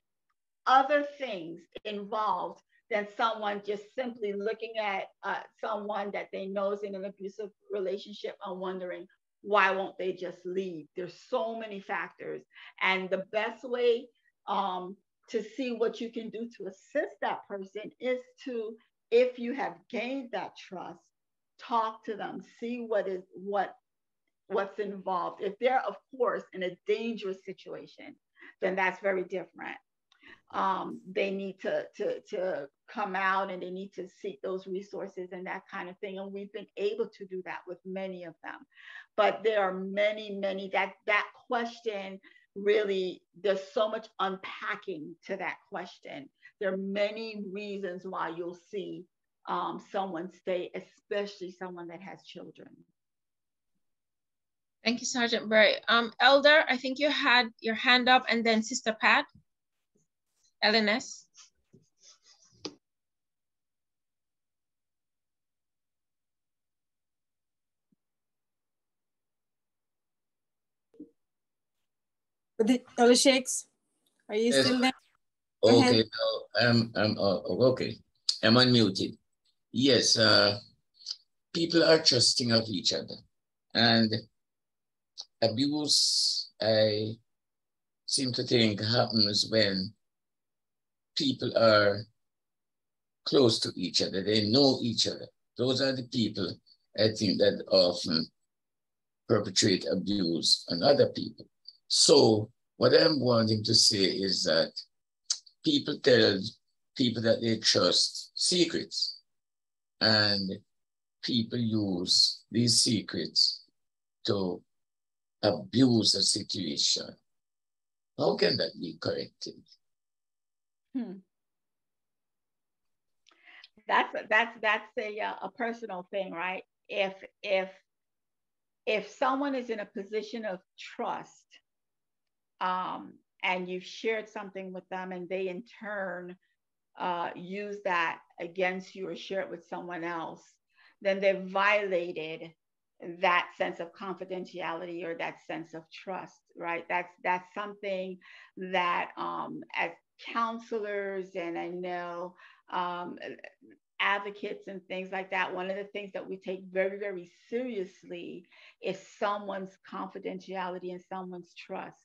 other things involved than someone just simply looking at uh, someone that they know is in an abusive relationship and wondering why won't they just leave? There's so many factors. And the best way um, to see what you can do to assist that person is to if you have gained that trust talk to them see what is what what's involved. If they're, of course, in a dangerous situation, then that's very different. Um, they need to, to, to come out and they need to seek those resources and that kind of thing. And we've been able to do that with many of them. But there are many, many that that question really, there's so much unpacking to that question. There are many reasons why you'll see um, someone stay, especially someone that has children. Thank you, Sergeant Barry. Um, Elder, I think you had your hand up and then Sister Pat, LNS. Elder Shakes, are you yes. still there? Okay, now I'm, I'm uh, okay. I'm unmuted. Yes, uh, people are trusting of each other. And abuse, I seem to think, happens when people are close to each other. They know each other. Those are the people I think that often perpetrate abuse on other people. So what I'm wanting to say is that people tell people that they trust secrets and people use these secrets to abuse a situation. How can that be corrected? Hmm. That's that's that's a uh, a personal thing, right? If if if someone is in a position of trust, um, and you've shared something with them, and they in turn uh, use that against you or share it with someone else, then they've violated that sense of confidentiality or that sense of trust, right? That's that's something that um, as counselors and I know um, advocates and things like that, one of the things that we take very, very seriously is someone's confidentiality and someone's trust.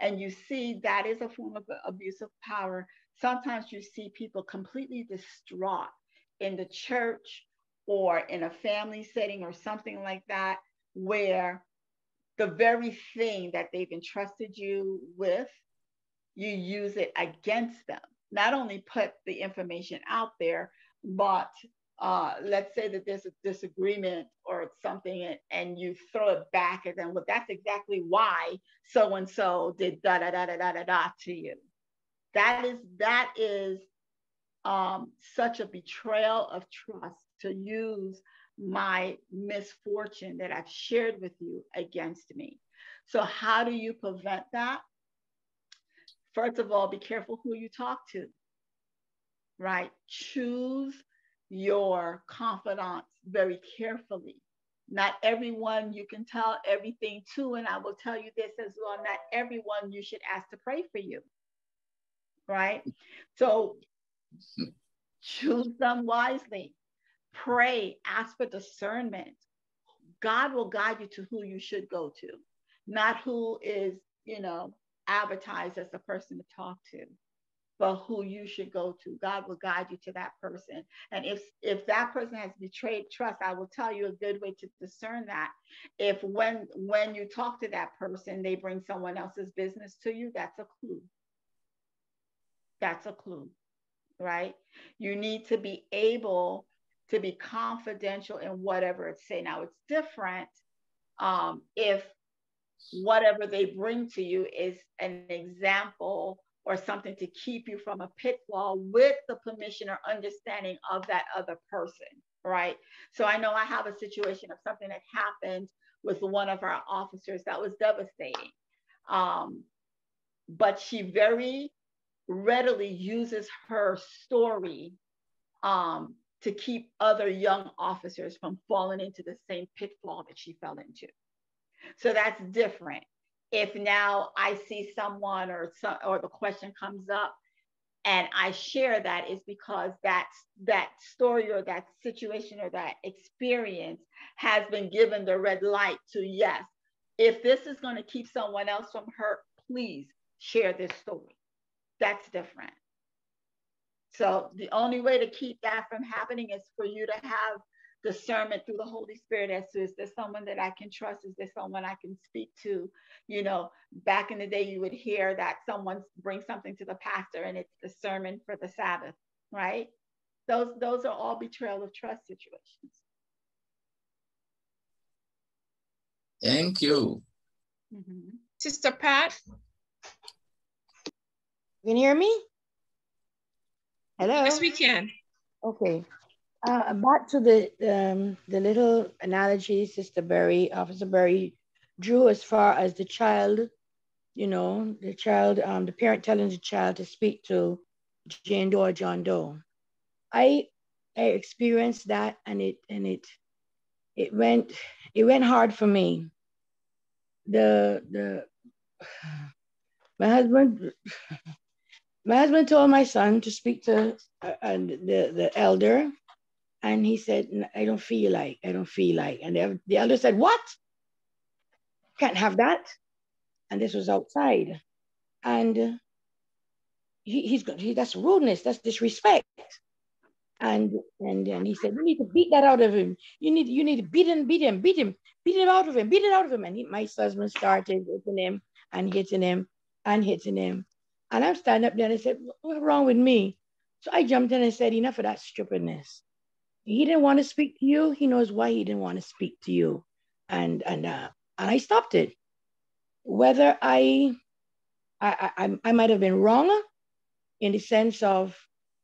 And you see that is a form of abuse of power. Sometimes you see people completely distraught in the church or in a family setting or something like that, where the very thing that they've entrusted you with, you use it against them. Not only put the information out there, but uh, let's say that there's a disagreement or something and, and, you throw it back at them. Well, that's exactly why so and so did da da da da da da da to you. That is that is um, such a betrayal of trust to use my misfortune that I've shared with you against me. So, how do you prevent that? First of all, be careful who you talk to, right? Choose your confidants very carefully. Not everyone you can tell everything to, and I will tell you this as well not everyone you should ask to pray for you, right? So, choose them wisely pray, ask for discernment. God will guide you to who you should go to, not who is, you know, advertised as the person to talk to, but who you should go to. God will guide you to that person. And if if that person has betrayed trust, I will tell you a good way to discern that. If when when you talk to that person, they bring someone else's business to you, that's a clue. That's a clue, right? You need to be able to be confidential in whatever it's saying. Now it's different um, if whatever they bring to you is an example or something to keep you from a pitfall with the permission or understanding of that other person, right? So I know I have a situation of something that happened with one of our officers that was devastating. Um, but she very readily uses her story um, to keep other young officers from falling into the same pitfall that she fell into. So that's different. If now I see someone or some, or the question comes up and I share that is because that's that story or that situation or that experience has been given the red light to yes, if this is going to keep someone else from hurt, please share this story. That's different. So the only way to keep that from happening is for you to have discernment through the Holy Spirit as to is there someone that I can trust? Is there someone I can speak to? You know, back in the day, you would hear that someone brings something to the pastor and it's the sermon for the Sabbath, right? Those, those are all betrayal of trust situations. Thank you. Mm-hmm. Sister Pat. You can hear me? Hello? Yes, we can. Okay. Uh, back to the um, the little analogy Sister Barry, Officer Barry drew as far as the child, you know, the child, um, the parent telling the child to speak to Jane Doe or John Doe. I I experienced that and it and it it went it went hard for me. The the my husband my husband told my son to speak to uh, uh, the, the elder, and he said, I don't feel like, I don't feel like. And the, the elder said, What? Can't have that. And this was outside. And he, he's he, that's rudeness, that's disrespect. And and and he said, You need to beat that out of him. You need you need to beat him, beat him, beat him, beat him out of him, beat it out of him. And he, my husband started hitting him and hitting him and hitting him. And I'm standing up there and I said, What's wrong with me? So I jumped in and said, Enough of that stupidness. He didn't want to speak to you. He knows why he didn't want to speak to you. And and uh, and I stopped it. Whether I I, I I might have been wrong in the sense of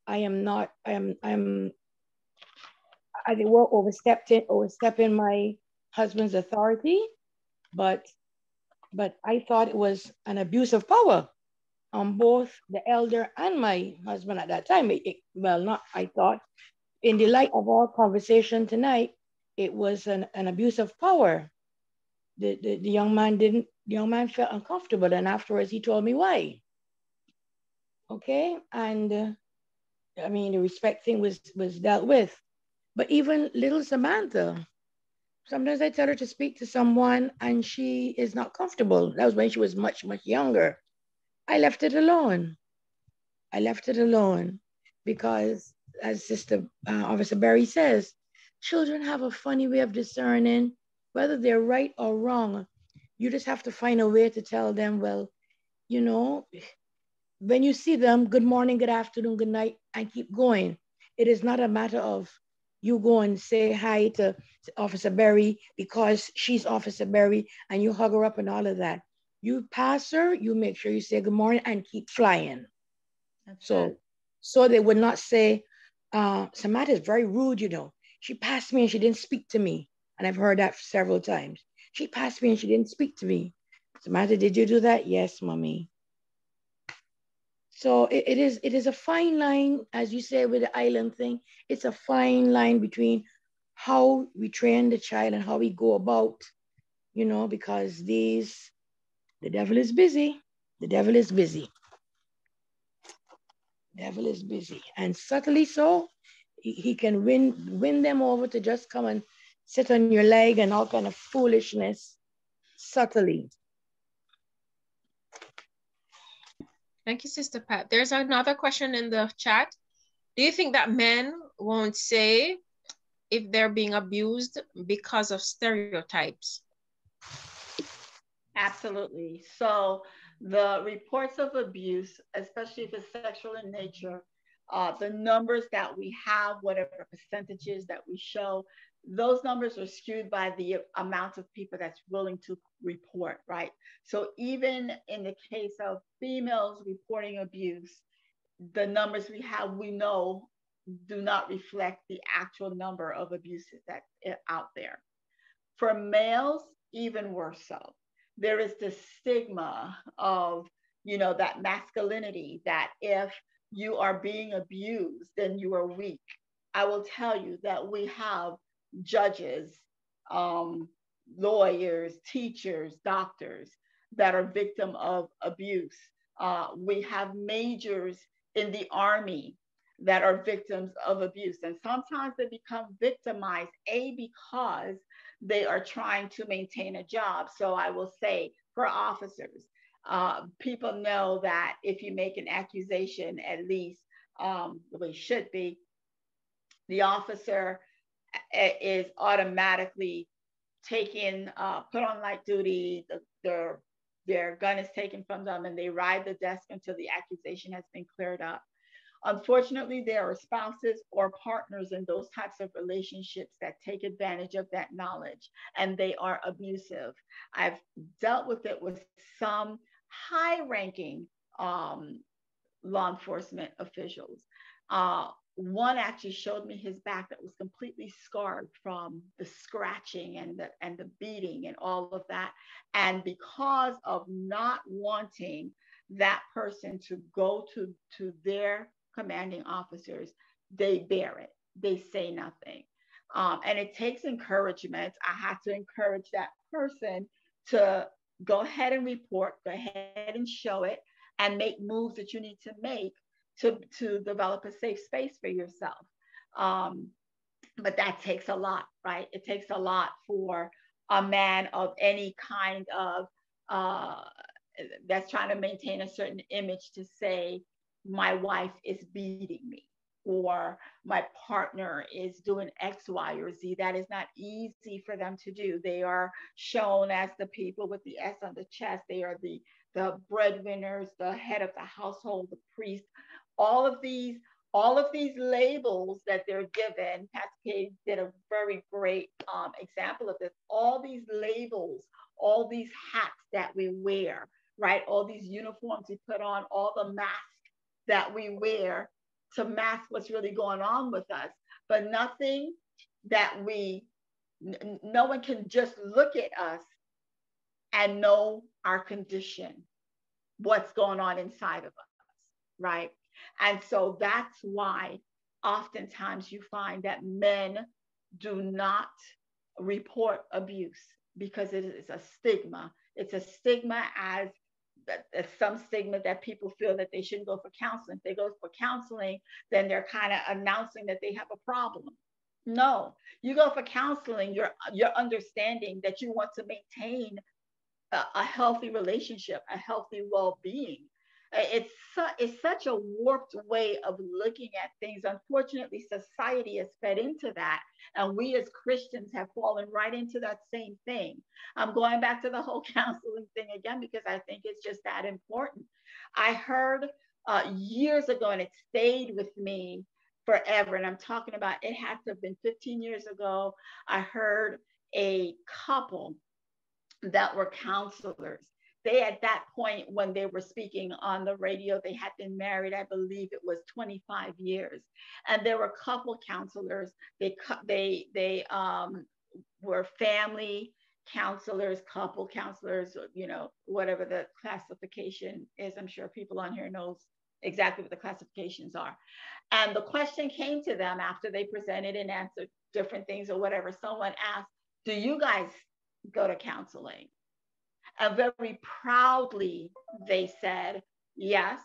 I am not, I am, I'm, I were overstepped in, overstepping my husband's authority, but, but I thought it was an abuse of power on both the elder and my husband at that time. It, it, well, not I thought. In the light of our conversation tonight, it was an, an abuse of power. The, the, the young man didn't, the young man felt uncomfortable. And afterwards he told me why. Okay. And uh, I mean, the respect thing was was dealt with. But even little Samantha, sometimes I tell her to speak to someone and she is not comfortable. That was when she was much, much younger. I left it alone. I left it alone because, as Sister uh, Officer Barry says, children have a funny way of discerning whether they're right or wrong. You just have to find a way to tell them, well, you know, when you see them, good morning, good afternoon, good night, and keep going. It is not a matter of you go and say hi to Officer Barry because she's Officer Barry and you hug her up and all of that. You pass her, you make sure you say good morning and keep flying. That's so, so they would not say, uh, Samantha is very rude, you know. She passed me and she didn't speak to me. And I've heard that several times. She passed me and she didn't speak to me. Samantha, did you do that? Yes, mommy. So it, it is it is a fine line, as you say with the island thing. It's a fine line between how we train the child and how we go about, you know, because these the devil is busy. The devil is busy. Devil is busy, and subtly so, he, he can win win them over to just come and sit on your leg and all kind of foolishness subtly. Thank you, Sister Pat. There's another question in the chat. Do you think that men won't say if they're being abused because of stereotypes? Absolutely. So the reports of abuse, especially if it's sexual in nature, uh, the numbers that we have, whatever percentages that we show, those numbers are skewed by the amount of people that's willing to report, right? So even in the case of females reporting abuse, the numbers we have, we know do not reflect the actual number of abuses that out there. For males, even worse so. There is the stigma of, you know, that masculinity that if you are being abused, then you are weak. I will tell you that we have judges, um, lawyers, teachers, doctors that are victim of abuse. Uh, we have majors in the army that are victims of abuse. And sometimes they become victimized, A, because they are trying to maintain a job. So I will say for officers, uh, people know that if you make an accusation, at least um, should be, the officer is automatically taken, uh, put on light duty, the, their, their gun is taken from them, and they ride the desk until the accusation has been cleared up. Unfortunately, there are spouses or partners in those types of relationships that take advantage of that knowledge and they are abusive. I've dealt with it with some high ranking um, law enforcement officials. Uh, one actually showed me his back that was completely scarred from the scratching and the and the beating and all of that and because of not wanting that person to go to to their commanding officers they bear it they say nothing um, and it takes encouragement i have to encourage that person to go ahead and report go ahead and show it and make moves that you need to make to, to develop a safe space for yourself. Um, but that takes a lot, right? It takes a lot for a man of any kind of uh, that's trying to maintain a certain image to say, my wife is beating me or my partner is doing X, Y, or Z. That is not easy for them to do. They are shown as the people with the S on the chest. They are the, the breadwinners, the head of the household, the priest. All of these, all of these labels that they're given, Pastor did a very great um, example of this. All these labels, all these hats that we wear, right? All these uniforms we put on, all the masks that we wear to mask what's really going on with us, but nothing that we, n- no one can just look at us and know our condition, what's going on inside of us, right? And so that's why oftentimes you find that men do not report abuse because it is a stigma. It's a stigma as there's some stigma that people feel that they shouldn't go for counseling. If they go for counseling, then they're kind of announcing that they have a problem. No, you go for counseling, you're you're understanding that you want to maintain a, a healthy relationship, a healthy well-being. It's, su- it's such a warped way of looking at things. Unfortunately, society has fed into that. And we as Christians have fallen right into that same thing. I'm going back to the whole counseling thing again because I think it's just that important. I heard uh, years ago, and it stayed with me forever. And I'm talking about it had to have been 15 years ago. I heard a couple that were counselors they at that point when they were speaking on the radio they had been married i believe it was 25 years. And there were couple counselors. They they they um, were family counselors couple counselors you know whatever the classification is. I'm sure people on here knows exactly what the classifications are. And the question came to them after they presented and answered different things or whatever. Someone asked do you guys go to counseling and very proudly, they said, yes,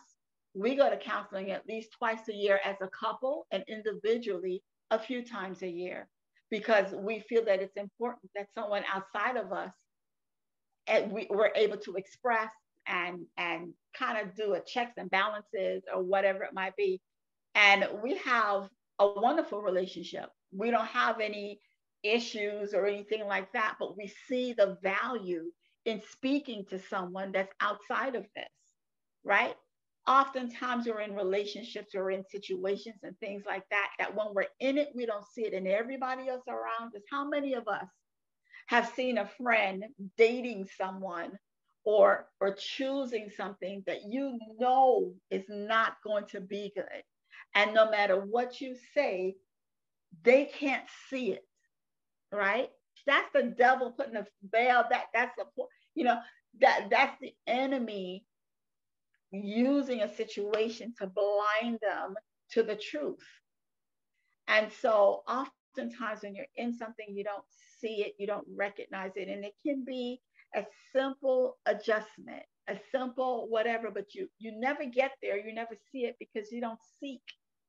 we go to counseling at least twice a year as a couple and individually a few times a year because we feel that it's important that someone outside of us and we, we're able to express and and kind of do a checks and balances or whatever it might be. And we have a wonderful relationship. We don't have any issues or anything like that but we see the value in speaking to someone that's outside of this, right? Oftentimes we're in relationships or in situations and things like that, that when we're in it, we don't see it. And everybody else around us, how many of us have seen a friend dating someone or or choosing something that you know is not going to be good and no matter what you say they can't see it right that's the devil putting a veil. That that's the you know that that's the enemy using a situation to blind them to the truth. And so oftentimes when you're in something, you don't see it, you don't recognize it, and it can be a simple adjustment, a simple whatever, but you you never get there, you never see it because you don't seek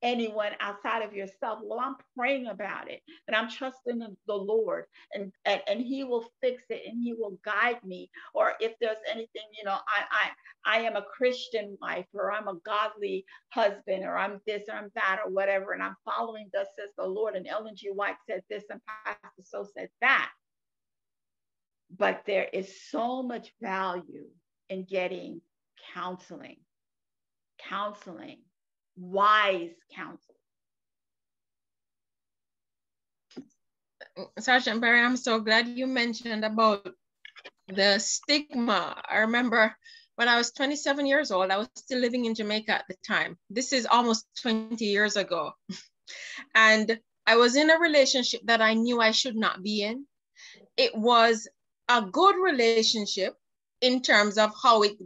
anyone outside of yourself. Well, I'm praying about it and I'm trusting the Lord and, and, and he will fix it and he will guide me. Or if there's anything, you know, I, I, I am a Christian wife or I'm a godly husband or I'm this or I'm that or whatever. And I'm following thus says the Lord. And Ellen G. White said this and Pastor So said that. But there is so much value in getting counseling, counseling wise counsel. Sergeant Barry, I'm so glad you mentioned about the stigma. I remember when I was 27 years old, I was still living in Jamaica at the time. This is almost 20 years ago. and I was in a relationship that I knew I should not be in. It was a good relationship in terms of how it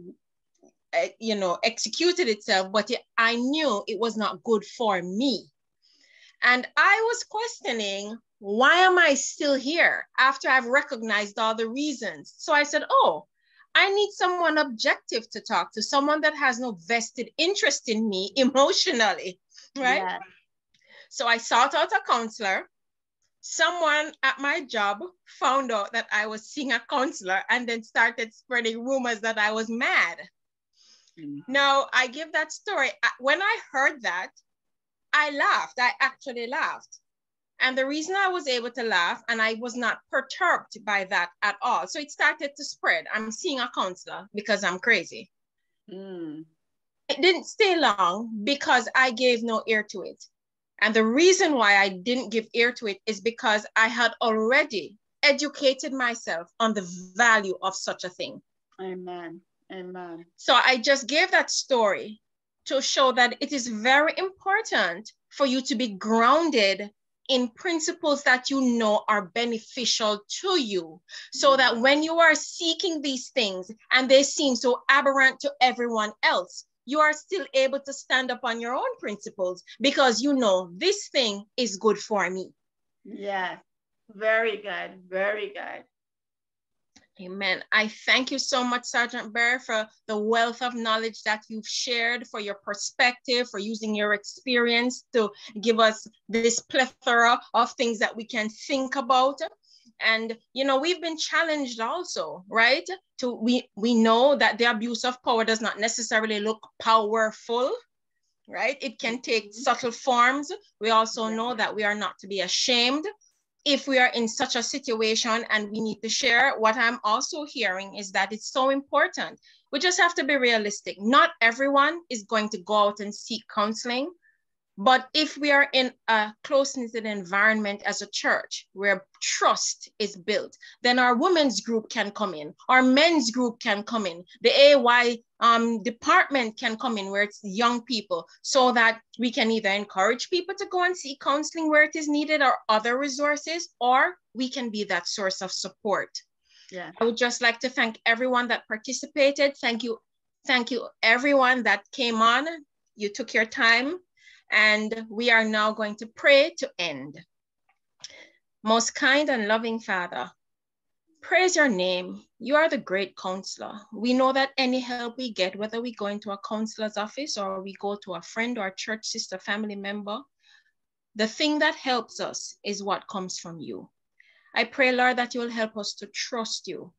uh, you know, executed itself, but it, I knew it was not good for me. And I was questioning, why am I still here after I've recognized all the reasons? So I said, oh, I need someone objective to talk to, someone that has no vested interest in me emotionally, right? Yeah. So I sought out a counselor. Someone at my job found out that I was seeing a counselor and then started spreading rumors that I was mad. Mm-hmm. Now, I give that story. When I heard that, I laughed. I actually laughed. And the reason I was able to laugh and I was not perturbed by that at all. So it started to spread. I'm seeing a counselor because I'm crazy. Mm. It didn't stay long because I gave no ear to it. And the reason why I didn't give ear to it is because I had already educated myself on the value of such a thing. Amen. Amen. So I just gave that story to show that it is very important for you to be grounded in principles that you know are beneficial to you so that mm-hmm. when you are seeking these things and they seem so aberrant to everyone else you are still able to stand up on your own principles because you know this thing is good for me yeah very good very good Amen. I thank you so much, Sergeant Bear, for the wealth of knowledge that you've shared, for your perspective, for using your experience to give us this plethora of things that we can think about. And you know, we've been challenged also, right? To we we know that the abuse of power does not necessarily look powerful, right? It can take subtle forms. We also know that we are not to be ashamed if we are in such a situation and we need to share, what I'm also hearing is that it's so important. We just have to be realistic. Not everyone is going to go out and seek counseling. But if we are in a close-knit environment as a church where trust is built, then our women's group can come in, our men's group can come in, the AY um, department can come in where it's young people so that we can either encourage people to go and see counseling where it is needed or other resources, or we can be that source of support. Yeah. I would just like to thank everyone that participated. Thank you. Thank you, everyone that came on. You took your time and we are now going to pray to end. Most kind and loving Father, praise your name. You are the great counselor. We know that any help we get, whether we go into a counselor's office or we go to a friend or a church sister, family member, the thing that helps us is what comes from you. I pray, Lord, that you will help us to trust you.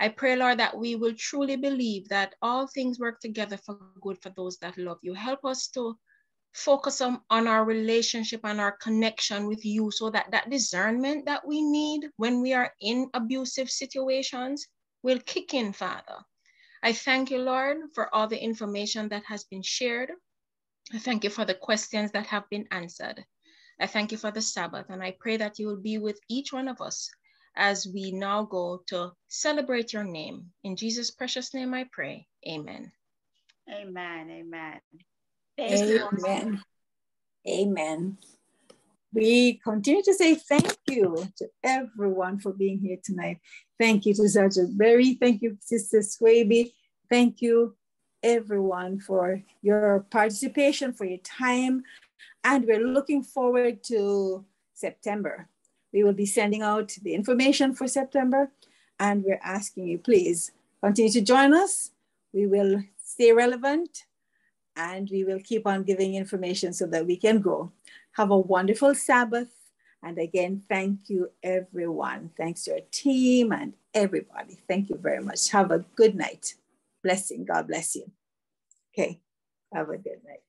I pray, Lord, that we will truly believe that all things work together for good for those that love you. Help us to focus on, on our relationship and our connection with you so that that discernment that we need when we are in abusive situations will kick in, Father. I thank you, Lord, for all the information that has been shared. I thank you for the questions that have been answered. I thank you for the Sabbath, and I pray that you will be with each one of us as we now go to celebrate your name. In Jesus' precious name I pray. Amen. Amen. Amen. Amen. Amen. We continue to say thank you to everyone for being here tonight. Thank you to Sergeant Barry. Thank you, Sister Swaby. Thank you, everyone, for your participation, for your time. And we're looking forward to September. We will be sending out the information for September, and we're asking you, please continue to join us. We will stay relevant and we will keep on giving information so that we can grow. Have a wonderful Sabbath. And again, thank you, everyone. Thanks to our team and everybody. Thank you very much. Have a good night. Blessing. God bless you. Okay. Have a good night.